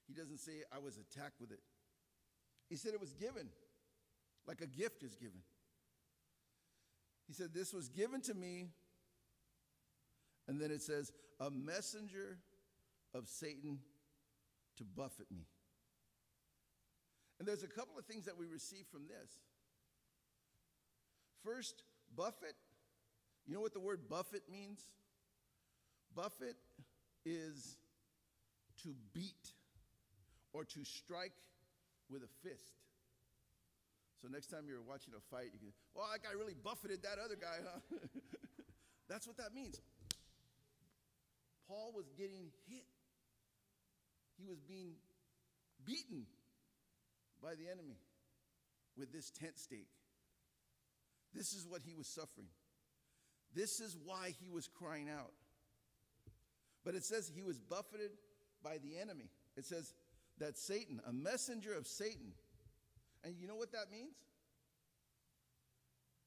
He doesn't say I was attacked with it. He said it was given, like a gift is given. He said, This was given to me. And then it says, A messenger of Satan to buffet me. And there's a couple of things that we receive from this. First, buffet. You know what the word buffet means? Buffet is to beat or to strike with a fist. So next time you're watching a fight, you can, well, that guy really buffeted that other guy, huh? [laughs] That's what that means. Paul was getting hit. He was being beaten by the enemy. with this tent stake. This is what he was suffering. This is why he was crying out. But it says he was buffeted by the enemy. It says that Satan, a messenger of Satan, and you know what that means?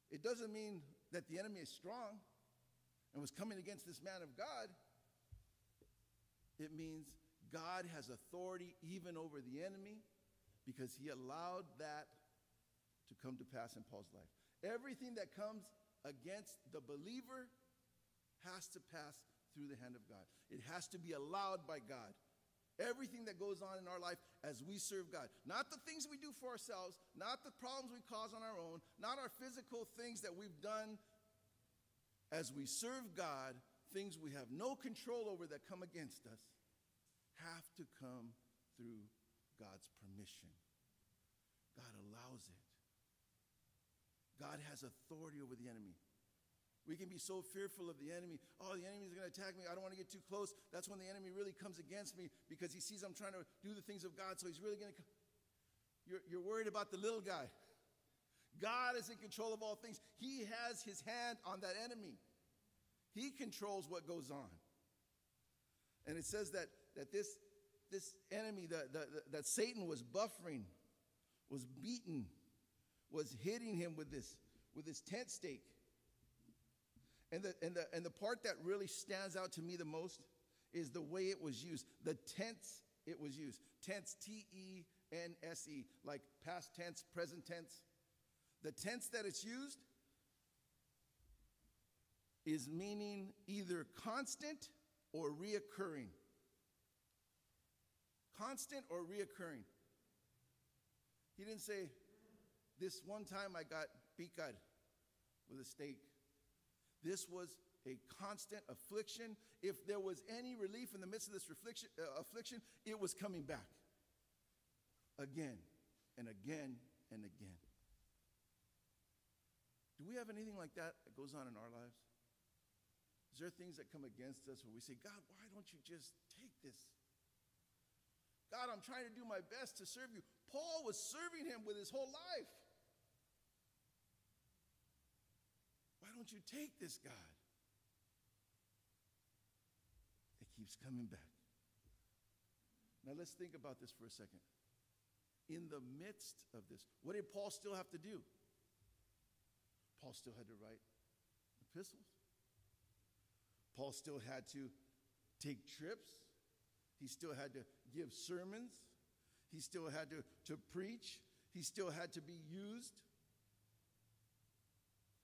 It doesn't mean that the enemy is strong and was coming against this man of God. It means God has authority even over the enemy because he allowed that to come to pass in Paul's life. Everything that comes against the believer has to pass through the hand of God. It has to be allowed by God. Everything that goes on in our life as we serve God. Not the things we do for ourselves, not the problems we cause on our own, not our physical things that we've done. As we serve God, things we have no control over that come against us have to come through God's permission. God allows it. God has authority over the enemy. We can be so fearful of the enemy. Oh, the enemy is going to attack me. I don't want to get too close. That's when the enemy really comes against me because he sees I'm trying to do the things of God. So he's really going to come. You're, you're worried about the little guy. God is in control of all things. He has his hand on that enemy. He controls what goes on. And it says that, that this, this enemy, that, that, that Satan was buffering, was beaten, was hitting him with this, with this tent stake. And the, and, the, and the part that really stands out to me the most is the way it was used. The tense it was used. Tense, T E N S E, like past tense, present tense. The tense that it's used is meaning either constant or reoccurring. Constant or reoccurring. He didn't say, This one time I got picad with a stake. This was a constant affliction. If there was any relief in the midst of this affliction, uh, affliction, it was coming back again and again and again. Do we have anything like that that goes on in our lives? Is there things that come against us where we say, God, why don't you just take this? God, I'm trying to do my best to serve you. Paul was serving him with his whole life. Why don't you take this, God? It keeps coming back. Now let's think about this for a second. In the midst of this, what did Paul still have to do? Paul still had to write epistles. Paul still had to take trips. He still had to give sermons. He still had to, to preach. He still had to be used.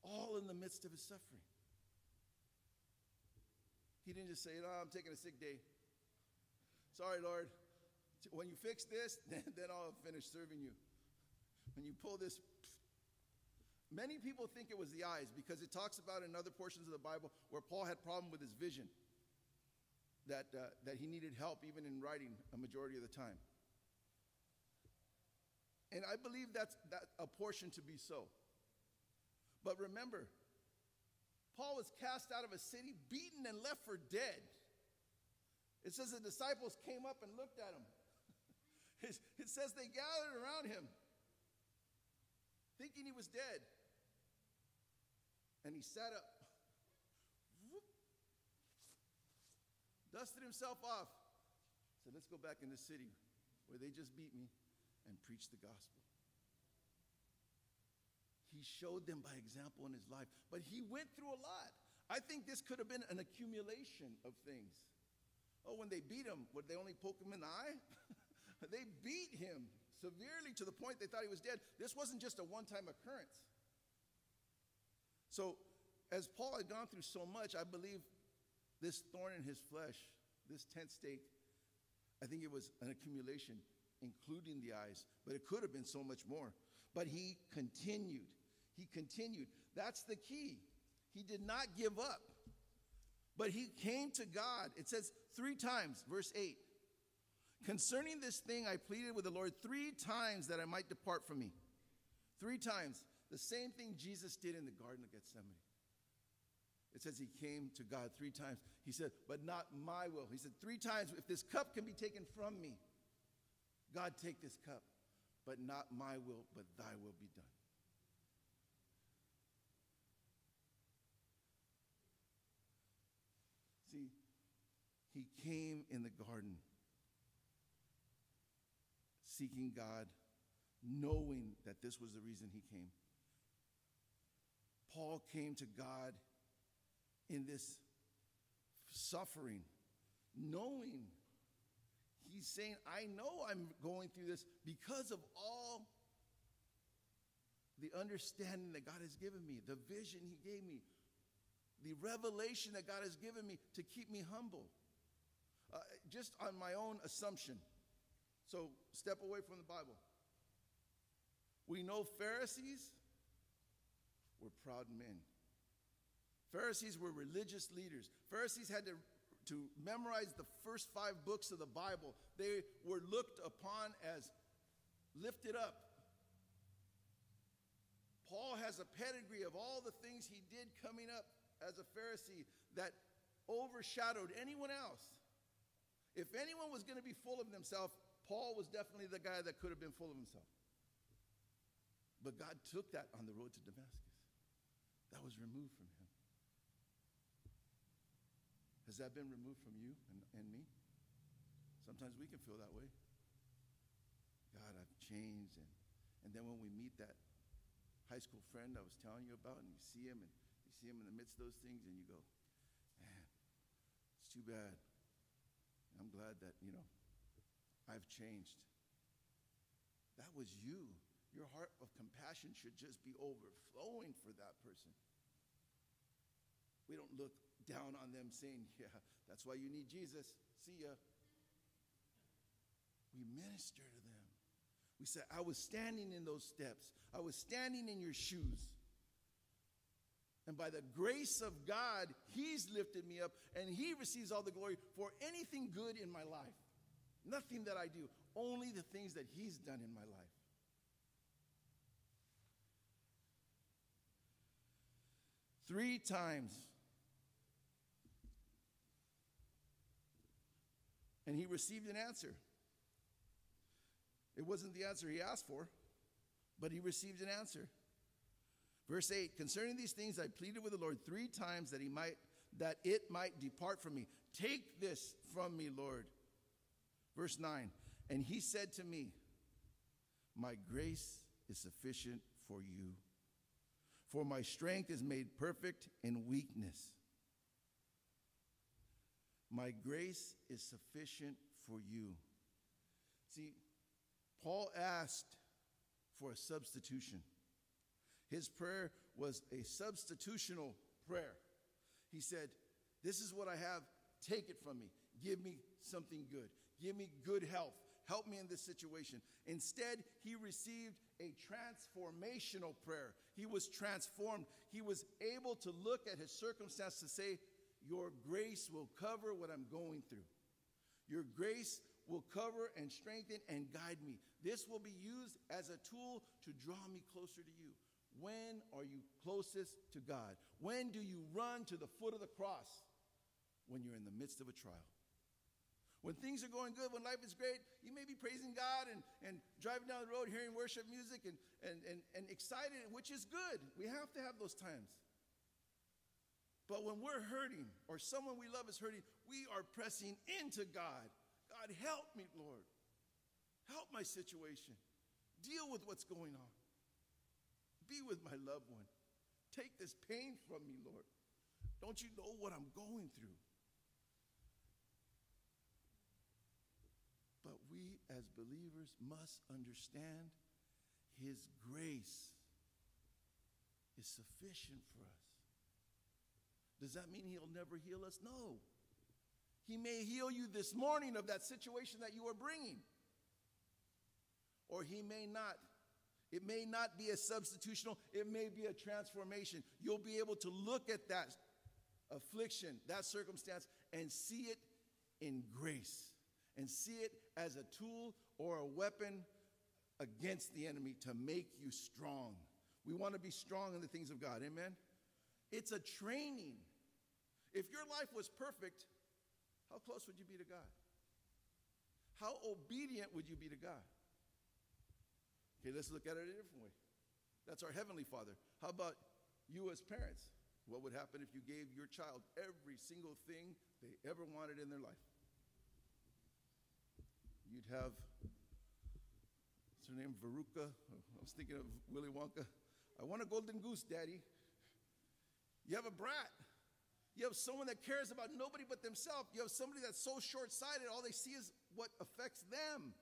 All in the midst of his suffering. He didn't just say, Oh, I'm taking a sick day. Sorry, Lord. When you fix this, [laughs] then, then I'll finish serving you. When you pull this Many people think it was the eyes because it talks about in other portions of the Bible where Paul had problem with his vision, that, uh, that he needed help even in writing a majority of the time. And I believe that's that a portion to be so. But remember, Paul was cast out of a city, beaten, and left for dead. It says the disciples came up and looked at him. [laughs] it says they gathered around him, thinking he was dead. And he sat up, whoop, dusted himself off, said, Let's go back in the city where they just beat me and preach the gospel. He showed them by example in his life, but he went through a lot. I think this could have been an accumulation of things. Oh, when they beat him, would they only poke him in the eye? [laughs] they beat him severely to the point they thought he was dead. This wasn't just a one time occurrence. So, as Paul had gone through so much, I believe this thorn in his flesh, this tent stake, I think it was an accumulation, including the eyes, but it could have been so much more. But he continued. He continued. That's the key. He did not give up, but he came to God. It says three times, verse 8. Concerning this thing, I pleaded with the Lord three times that I might depart from me. Three times. The same thing Jesus did in the Garden of Gethsemane. It says he came to God three times. He said, But not my will. He said, Three times, if this cup can be taken from me, God, take this cup. but not my will, but thy will be done. See, he came in the garden seeking God, knowing that this was the reason he came. Paul came to God in this suffering, knowing he's saying, I know I'm going through this because of all the understanding that God has given me, the vision he gave me, the revelation that God has given me to keep me humble. Uh, just on my own assumption. So step away from the Bible. We know Pharisees were proud men. Pharisees were religious leaders. Pharisees had to, to memorize the first five books of the Bible. They were looked upon as lifted up. Paul has a pedigree of all the things he did coming up as a Pharisee that overshadowed anyone else. If anyone was going to be full of himself, Paul was definitely the guy that could have been full of himself. But God took that on the road to Damascus. That was removed from him. Has that been removed from you and, and me? Sometimes we can feel that way. God, I've changed. And, and then when we meet that high school friend I was telling you about, and you see him, and you see him in the midst of those things, and you go, man, it's too bad. I'm glad that, you know, I've changed. That was you. Your heart of compassion should just be overflowing for that person. We don't look down on them saying, [laughs] Yeah, that's why you need Jesus. See ya. We minister to them. We say, I was standing in those steps, I was standing in your shoes. And by the grace of God, He's lifted me up and He receives all the glory for anything good in my life. Nothing that I do, only the things that He's done in my life. Three times. And he received an answer. It wasn't the answer he asked for, but he received an answer. Verse 8, concerning these things I pleaded with the Lord three times that he might that it might depart from me. Take this from me, Lord. Verse 9, and he said to me, My grace is sufficient for you, for my strength is made perfect in weakness. My grace is sufficient for you. See, Paul asked for a substitution. His prayer was a substitutional prayer. He said, This is what I have. Take it from me. Give me something good. Give me good health. Help me in this situation. Instead, he received a transformational prayer. He was transformed. He was able to look at his circumstance to say, Your grace will cover what I'm going through. Your grace will cover and strengthen and guide me. This will be used as a tool to draw me closer to you. When are you closest to God? When do you run to the foot of the cross? When you're in the midst of a trial. When things are going good, when life is great, you may be praising God and, and driving down the road hearing worship music and, and, and, and excited, which is good. We have to have those times. But when we're hurting or someone we love is hurting, we are pressing into God. God, help me, Lord. Help my situation. Deal with what's going on. Be with my loved one. Take this pain from me, Lord. Don't you know what I'm going through? But as believers must understand His grace is sufficient for us. Does that mean He'll never heal us? No. He may heal you this morning of that situation that you are bringing, or He may not. It may not be a substitutional, it may be a transformation. You'll be able to look at that affliction, that circumstance, and see it in grace and see it as a tool or a weapon against the enemy to make you strong. We want to be strong in the things of God. Amen? It's a training. If your life was perfect, how close would you be to God? How obedient would you be to God? Okay, let's look at it a different way. That's our Heavenly Father. How about you as parents? What would happen if you gave your child every single thing they ever wanted in their life? You'd have, what's her name, Veruca? I was thinking of Willy Wonka. I want a golden goose, Daddy. You have a brat. You have someone that cares about nobody but themselves. You have somebody that's so short sighted, all they see is what affects them.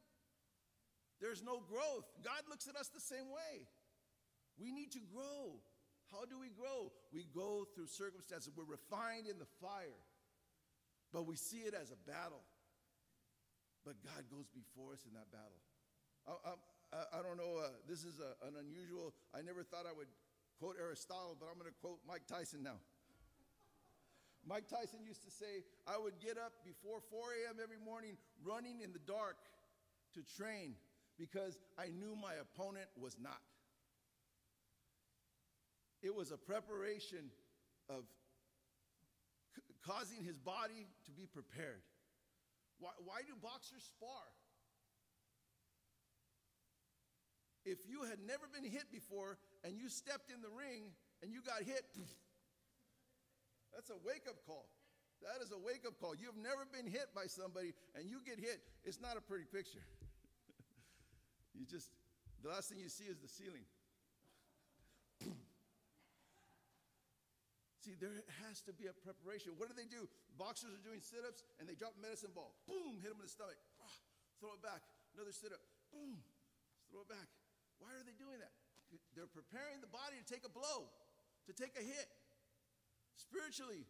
There's no growth. God looks at us the same way. We need to grow. How do we grow? We go through circumstances. We're refined in the fire, but we see it as a battle. But God goes before us in that battle. I, I, I don't know, uh, this is a, an unusual, I never thought I would quote Aristotle, but I'm going to quote Mike Tyson now. Mike Tyson used to say, I would get up before 4 a.m. every morning running in the dark to train because I knew my opponent was not. It was a preparation of c- causing his body to be prepared. Why, why do boxers spar? If you had never been hit before and you stepped in the ring and you got hit, [laughs] that's a wake up call. That is a wake up call. You've never been hit by somebody and you get hit. It's not a pretty picture. [laughs] you just, the last thing you see is the ceiling. See, there has to be a preparation. What do they do? Boxers are doing sit ups and they drop medicine ball. Boom, hit them in the stomach. Ah, throw it back. Another sit up. Boom, throw it back. Why are they doing that? They're preparing the body to take a blow, to take a hit. Spiritually,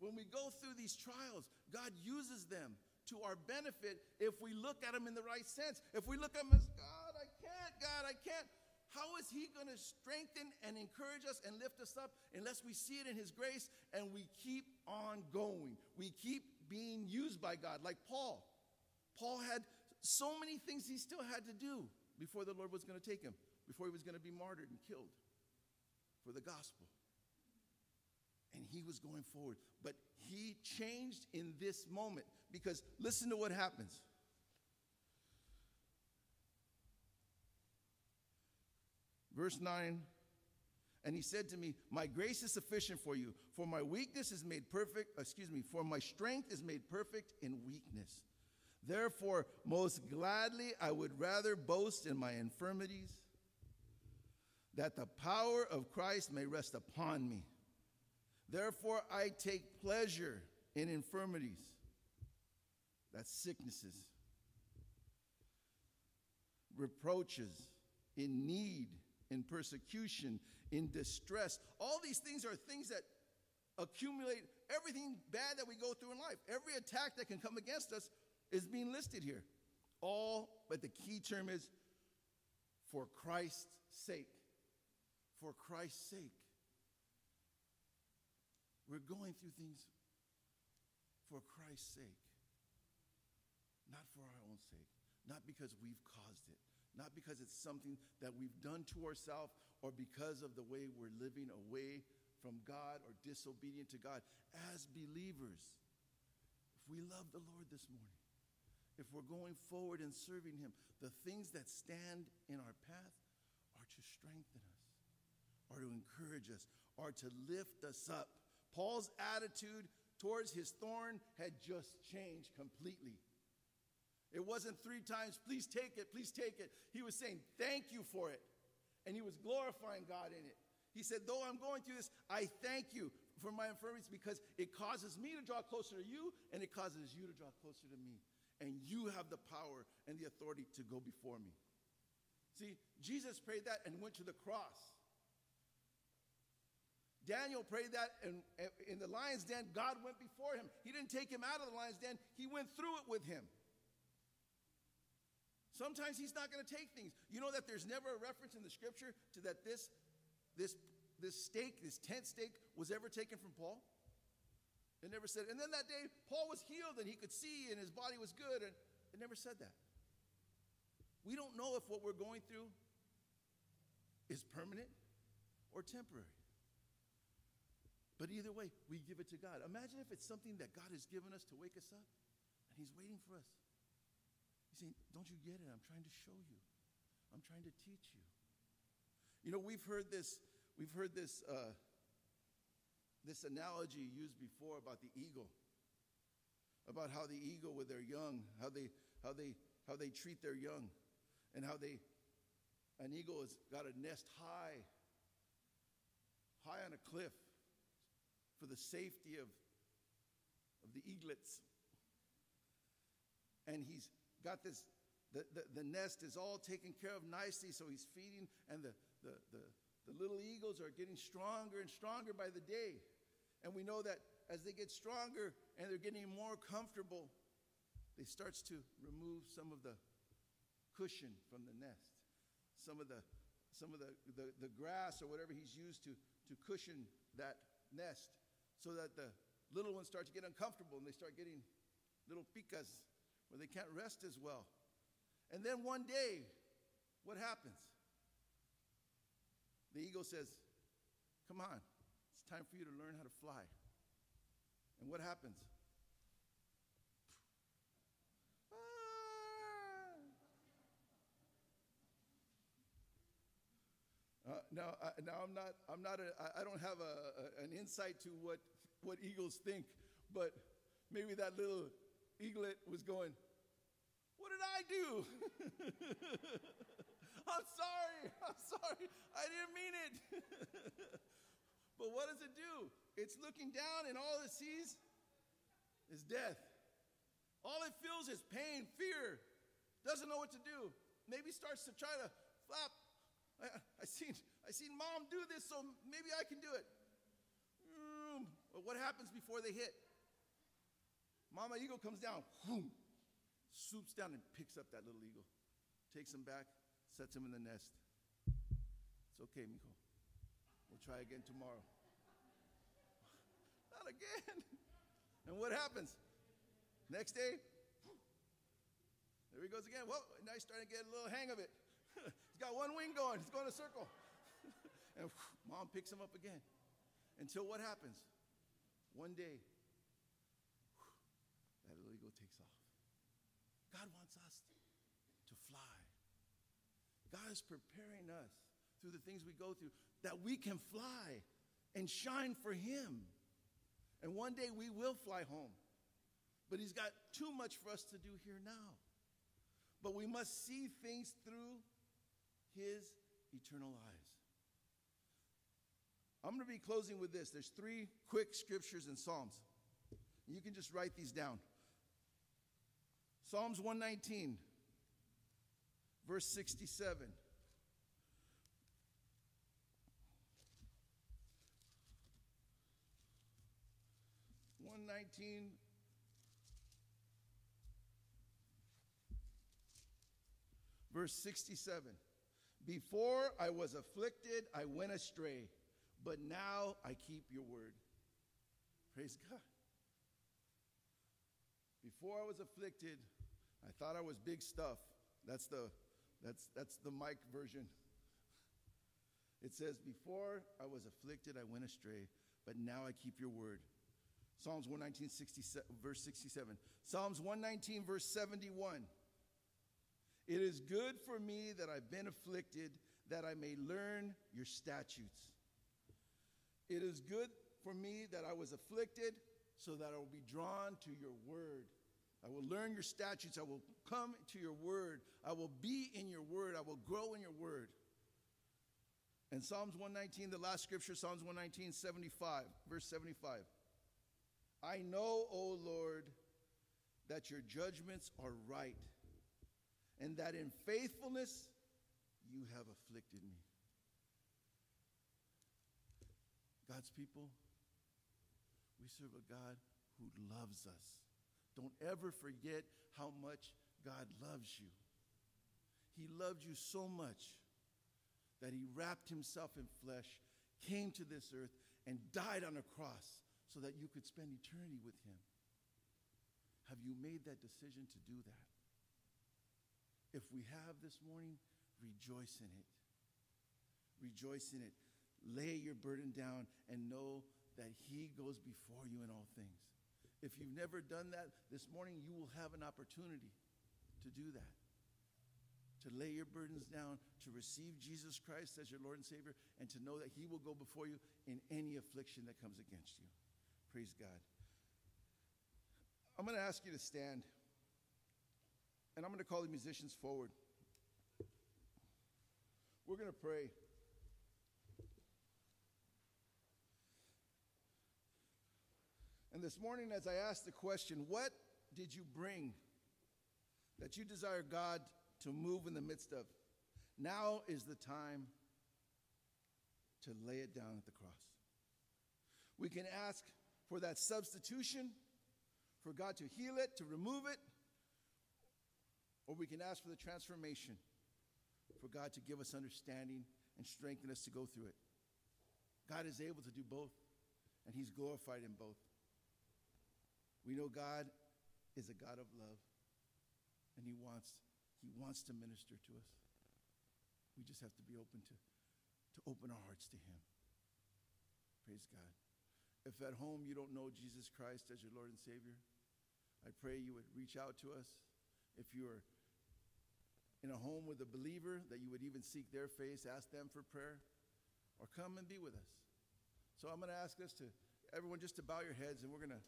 when we go through these trials, God uses them to our benefit if we look at them in the right sense. If we look at them as, God, I can't, God, I can't. How is He going to strengthen and encourage us and lift us up unless we see it in His grace and we keep on going? We keep being used by God, like Paul. Paul had so many things he still had to do before the Lord was going to take him, before he was going to be martyred and killed for the gospel and he was going forward. But he changed in this moment because listen to what happens. Verse 9, and he said to me, My grace is sufficient for you, for my weakness is made perfect, excuse me, for my strength is made perfect in weakness. Therefore, most gladly I would rather boast in my infirmities, that the power of Christ may rest upon me. Therefore, I take pleasure in infirmities. That's sicknesses, reproaches, in need, in persecution, in distress. All these things are things that accumulate everything bad that we go through in life. Every attack that can come against us is being listed here. All, but the key term is for Christ's sake. For Christ's sake. We're going through things for Christ's sake, not for our own sake, not because we've caused it, not because it's something that we've done to ourselves or because of the way we're living away from God or disobedient to God. As believers, if we love the Lord this morning, if we're going forward and serving Him, the things that stand in our path are to strengthen us, are to encourage us, are to lift us up. Paul's attitude towards his thorn had just changed completely. It wasn't three times, please take it, please take it. He was saying, thank you for it. And he was glorifying God in it. He said, though I'm going through this, I thank you for my infirmities because it causes me to draw closer to you and it causes you to draw closer to me. And you have the power and the authority to go before me. See, Jesus prayed that and went to the cross. Daniel prayed that, and in the lion's den, God went before him. He didn't take him out of the lion's den, he went through it with him. Sometimes he's not going to take things. You know that there's never a reference in the scripture to that this, this, this stake, this tent stake, was ever taken from Paul. It never said. And then that day, Paul was healed and he could see and his body was good, and it never said that. We don't know if what we're going through is permanent or temporary. But either way, we give it to God. Imagine if it's something that God has given us to wake us up and He's waiting for us. Saying, Don't you get it? I'm trying to show you. I'm trying to teach you. You know, we've heard this, we've heard this, uh, this analogy used before about the eagle, about how the eagle with their young, how they, how they, how they treat their young, and how they, an eagle has got a nest high, high on a cliff for the safety of, of the eaglets. And he's got this, the, the, the nest is all taken care of nicely, so he's feeding, and the, the, the, the little eagles are getting stronger and stronger by the day. And we know that as they get stronger and they're getting more comfortable, they starts to remove some of the cushion from the nest, some of the some of the, the, the grass or whatever he's used to, to cushion that nest so that the little ones start to get uncomfortable and they start getting little picas where they can't rest as well. And then one day, what happens? The eagle says, Come on, it's time for you to learn how to fly. And what happens? Uh, now, I, now I'm not. I'm not. A, I, I don't have a, a, an insight to what what eagles think, but maybe that little eaglet was going. What did I do? [laughs] I'm sorry. I'm sorry. I didn't mean it. [laughs] but what does it do? It's looking down, and all it sees is death. All it feels is pain, fear. Doesn't know what to do. Maybe starts to try to flap I, I, seen, I seen mom do this, so maybe I can do it. Mm, but what happens before they hit? Mama eagle comes down, whoom, swoops down and picks up that little eagle, takes him back, sets him in the nest. It's okay, Mijo. We'll try again tomorrow. [laughs] Not again. [laughs] And what happens? Next day, there he goes again. Well, now he's starting to get a little hang of it. [laughs] He's got one wing going, he's going in a circle. and whew, mom picks him up again. Until what happens? One day, eagle takes off. God wants us to fly. God is preparing us through the things we go through that we can fly and shine for Him. And one day we will fly home. But He's got too much for us to do here now. But we must see things through his eternal eyes. I'm going to be closing with this. There's three quick scriptures and Psalms. You can just write these down. Psalms 119, verse 67. One nineteen, verse sixty-seven. Before I was afflicted, I went astray, but now I keep your word. Praise God. Before I was afflicted, I thought I was big stuff. That's the that's that's the Mike version. It says, Before I was afflicted, I went astray, but now I keep your word. Psalms 119, 67, verse 67. Psalms 119, verse 71. It is good for me that I've been afflicted, that I may learn your statutes. It is good for me that I was afflicted, so that I will be drawn to your word. I will learn your statutes. I will come to your word. I will be in your word. I will grow in your word. And Psalms 119, the last scripture, Psalms 119, 75, verse 75. I know, O Lord, that your judgments are right and that in faithfulness you have afflicted me. God's people, we serve a God who loves us. Don't ever forget how much God loves you. He loved you so much that he wrapped himself in flesh, came to this earth, and died on a cross so that you could spend eternity with him. Have you made that decision to do that? If we have this morning, rejoice in it. Rejoice in it. Lay your burden down and know that He goes before you in all things. If you've never done that this morning, you will have an opportunity to do that. to lay your burdens down, to receive Jesus Christ as your Lord and Savior, and to know that He will go before you in any affliction that comes against you. Praise God. I'm going to ask you to stand, and I'm going to call the musicians forward. We're going to pray. And this morning, as I asked the question, what did you bring that you desire God to move in the midst of? Now is the time to lay it down at the cross. We can ask for that substitution, for God to heal it, to remove it, or we can ask for the transformation, for God to give us understanding and strengthen us to go through it. God is able to do both, and He's glorified in both. We know God is a God of love, and He wants, He wants to minister to us. We just have to be open to, to open our hearts to Him. Praise God. If at home you don't know Jesus Christ as your Lord and Savior, I pray you would reach out to us. If you are in a home with a believer, that you would even seek their face, ask them for prayer, or come and be with us. So I'm going to ask us to, everyone, just to bow your heads, and we're going to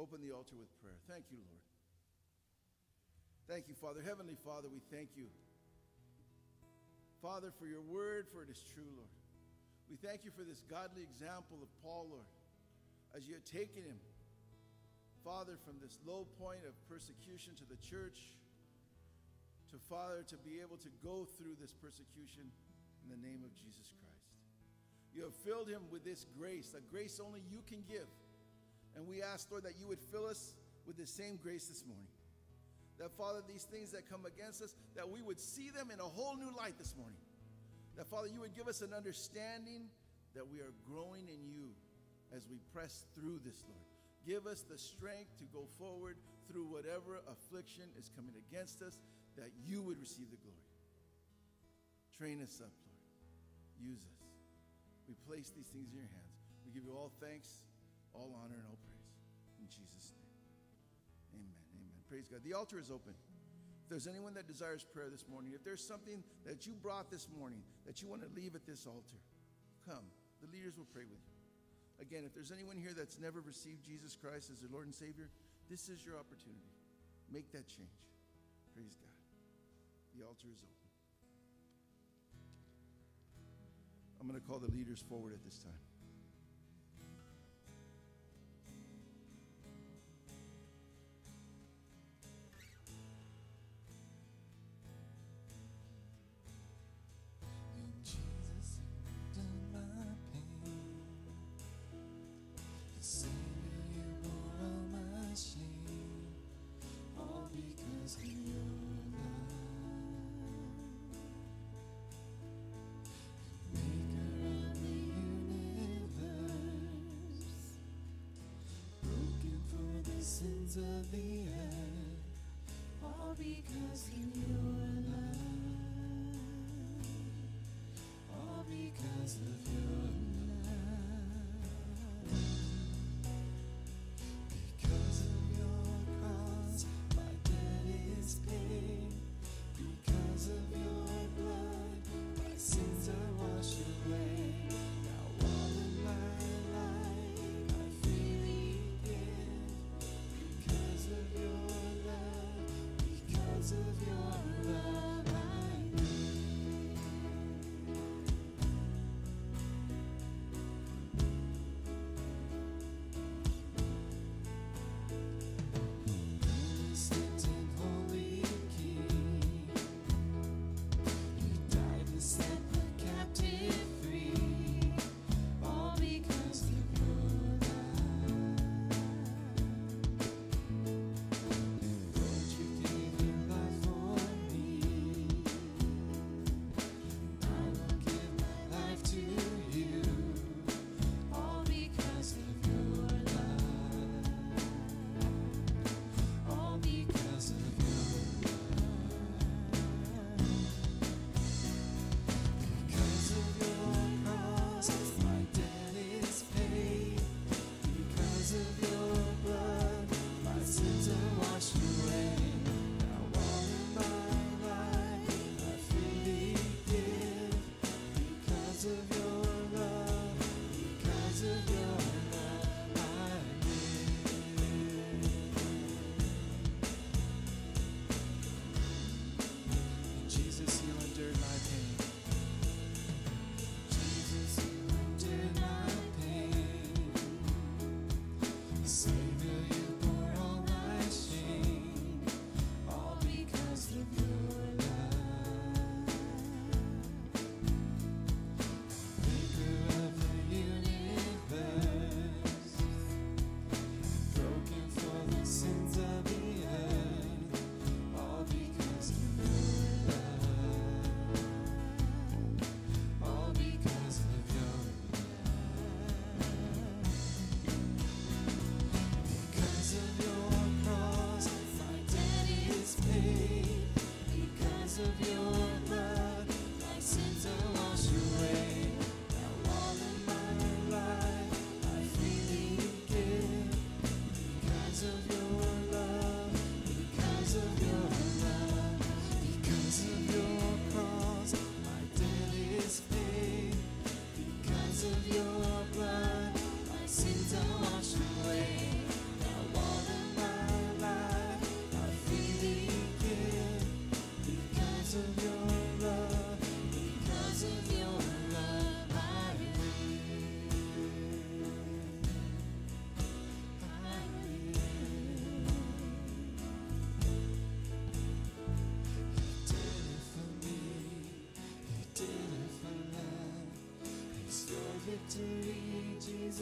open the altar with prayer. Thank you, Lord. Thank you, Father. Heavenly Father, we thank you. Father, for your word, for it is true, Lord. We thank you for this godly example of Paul, Lord, as you have taken him, Father, from this low point of persecution to the church, to Father, to be able to go through this persecution in the name of Jesus Christ. You have filled him with this grace, a grace only you can give. And we ask, Lord, that you would fill us with the same grace this morning. That, Father, these things that come against us, that we would see them in a whole new light this morning. That, Father, you would give us an understanding that we are growing in you as we press through this, Lord. Give us the strength to go forward through whatever affliction is coming against us, that you would receive the glory. Train us up, Lord. Use us. We place these things in your hands. We give you all thanks, all honor, and all praise. In Jesus' name. Amen. Amen. Praise God. The altar is open. If there's anyone that desires prayer this morning, if there's something that you brought this morning that you want to leave at this altar, come. The leaders will pray with you. Again, if there's anyone here that's never received Jesus Christ as their Lord and Savior, this is your opportunity. Make that change. Praise God. The altar is open. I'm going to call the leaders forward at this time. Sins of the earth, all because of your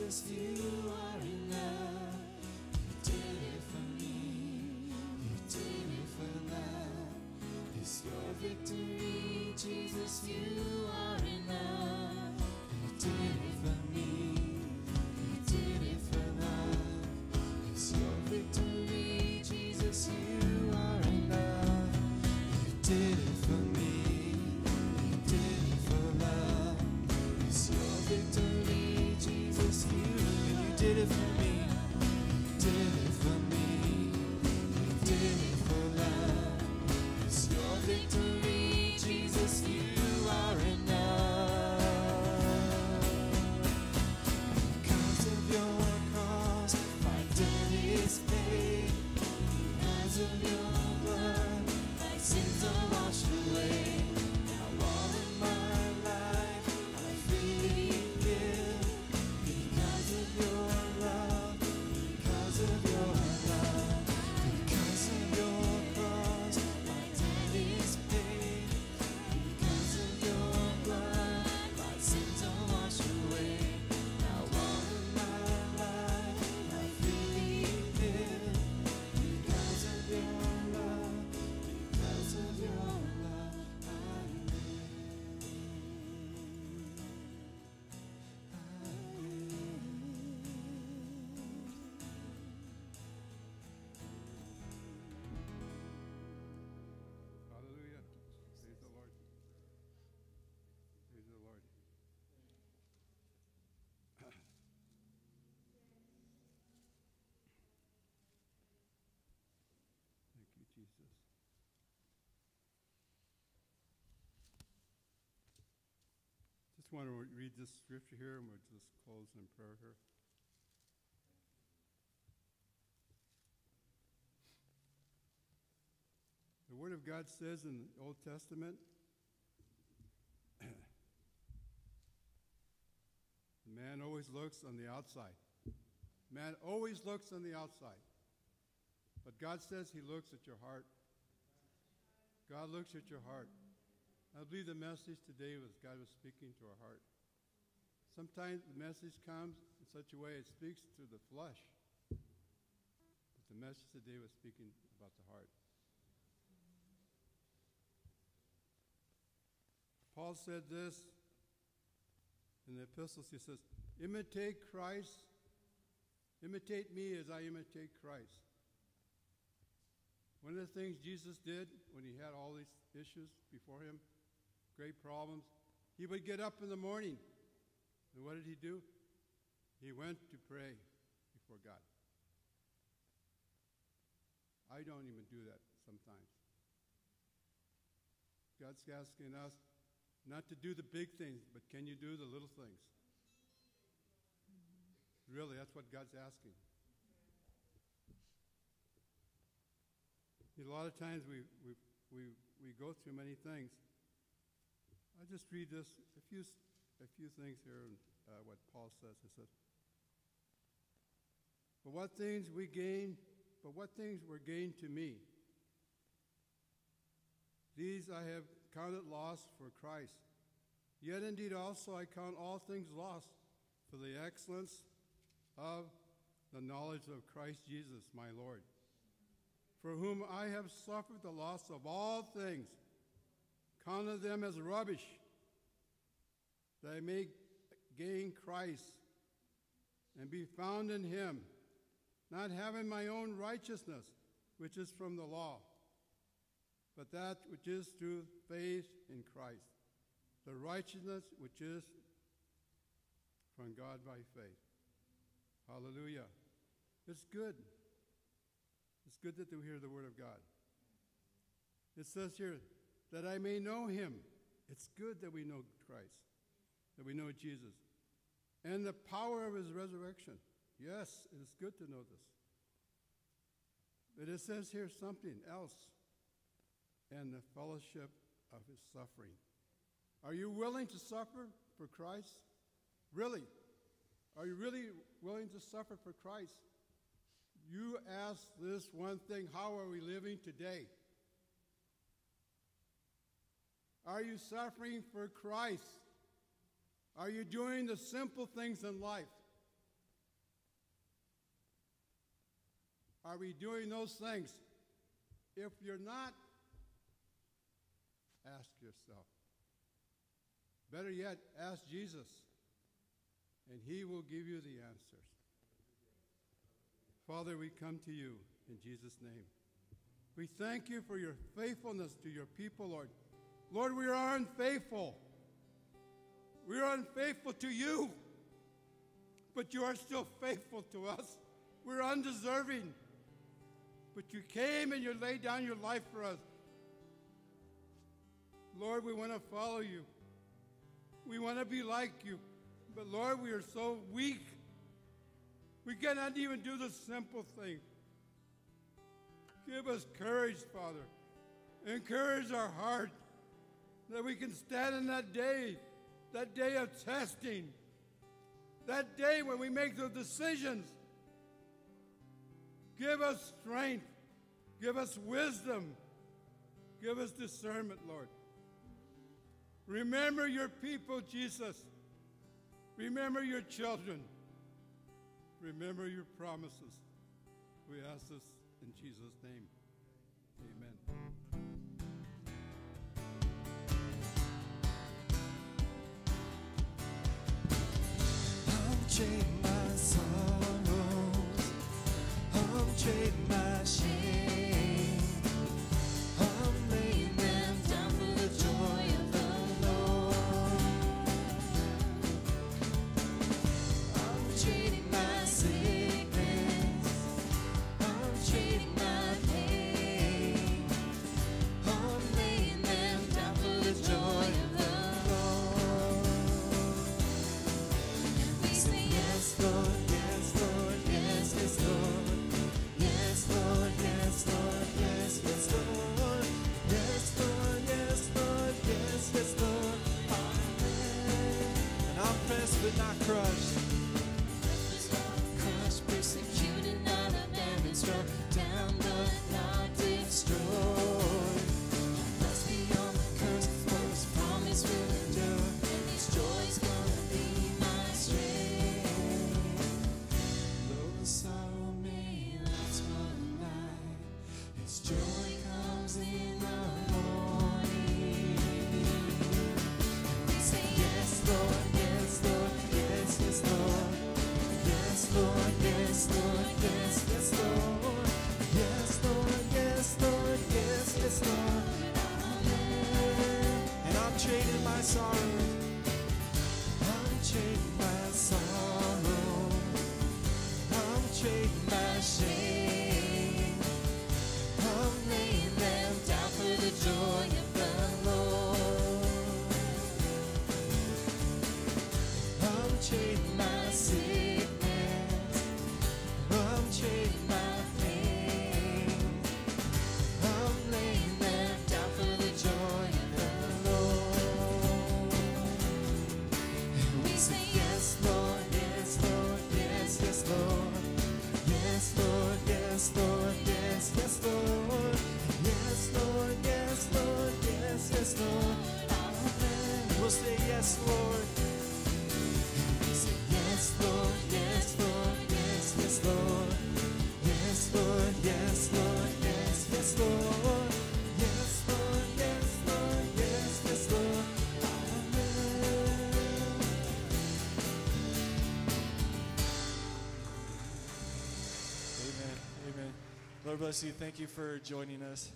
victory, Jesus, victory, Just want to read this scripture here and we'll just close in prayer here. The Word of God says in the Old Testament, [clears throat] man always looks on the outside. Man always looks on the outside. But God says He looks at your heart. God looks at your heart. I believe the message today was God was speaking to our heart. Sometimes the message comes in such a way it speaks to the flesh. But the message today was speaking about the heart. Paul said this in the epistles. He says, Imitate Christ, imitate me as I imitate Christ. One of the things Jesus did when he had all these issues before him, great problems, he would get up in the morning. And what did he do? He went to pray before God. I don't even do that sometimes. God's asking us not to do the big things, but can you do the little things? Really, that's what God's asking. A lot of times we, we, we, we go through many things. I'll just read this, a few, a few things here, and uh, what Paul says. He says, But what things we gain, but what things were gained to me, these I have counted loss for Christ. Yet indeed also I count all things lost for the excellence of the knowledge of Christ Jesus my Lord, for whom I have suffered the loss of all things, counted them as rubbish, that I may gain Christ and be found in him, not having my own righteousness, which is from the law, but that which is through faith in Christ, the righteousness which is from God by faith. Hallelujah. It's good. It's good that we hear the word of God. It says here, that I may know him. It's good that we know Christ, that we know Jesus, and the power of his resurrection. Yes, it is good to know this. But it says here something else, and the fellowship of his suffering. Are you willing to suffer for Christ? Really? Are you really willing to suffer for Christ? You ask this one thing how are we living today? Are you suffering for Christ? Are you doing the simple things in life? Are we doing those things? If you're not, ask yourself. Better yet, ask Jesus, and he will give you the answers. Father, we come to you in Jesus' name. We thank you for your faithfulness to your people, Lord. Lord, we are unfaithful. We are unfaithful to you, but you are still faithful to us. We're undeserving, but you came and you laid down your life for us. Lord, we want to follow you. We want to be like you. But Lord, we are so weak. We cannot even do the simple thing. Give us courage, Father. Encourage our heart that we can stand in that day, that day of testing, that day when we make the decisions. Give us strength. Give us wisdom. Give us discernment, Lord. Remember your people, Jesus. Remember your children. Remember your promises. We ask this in Jesus' name. Amen. I'm bless you. Thank you for joining us.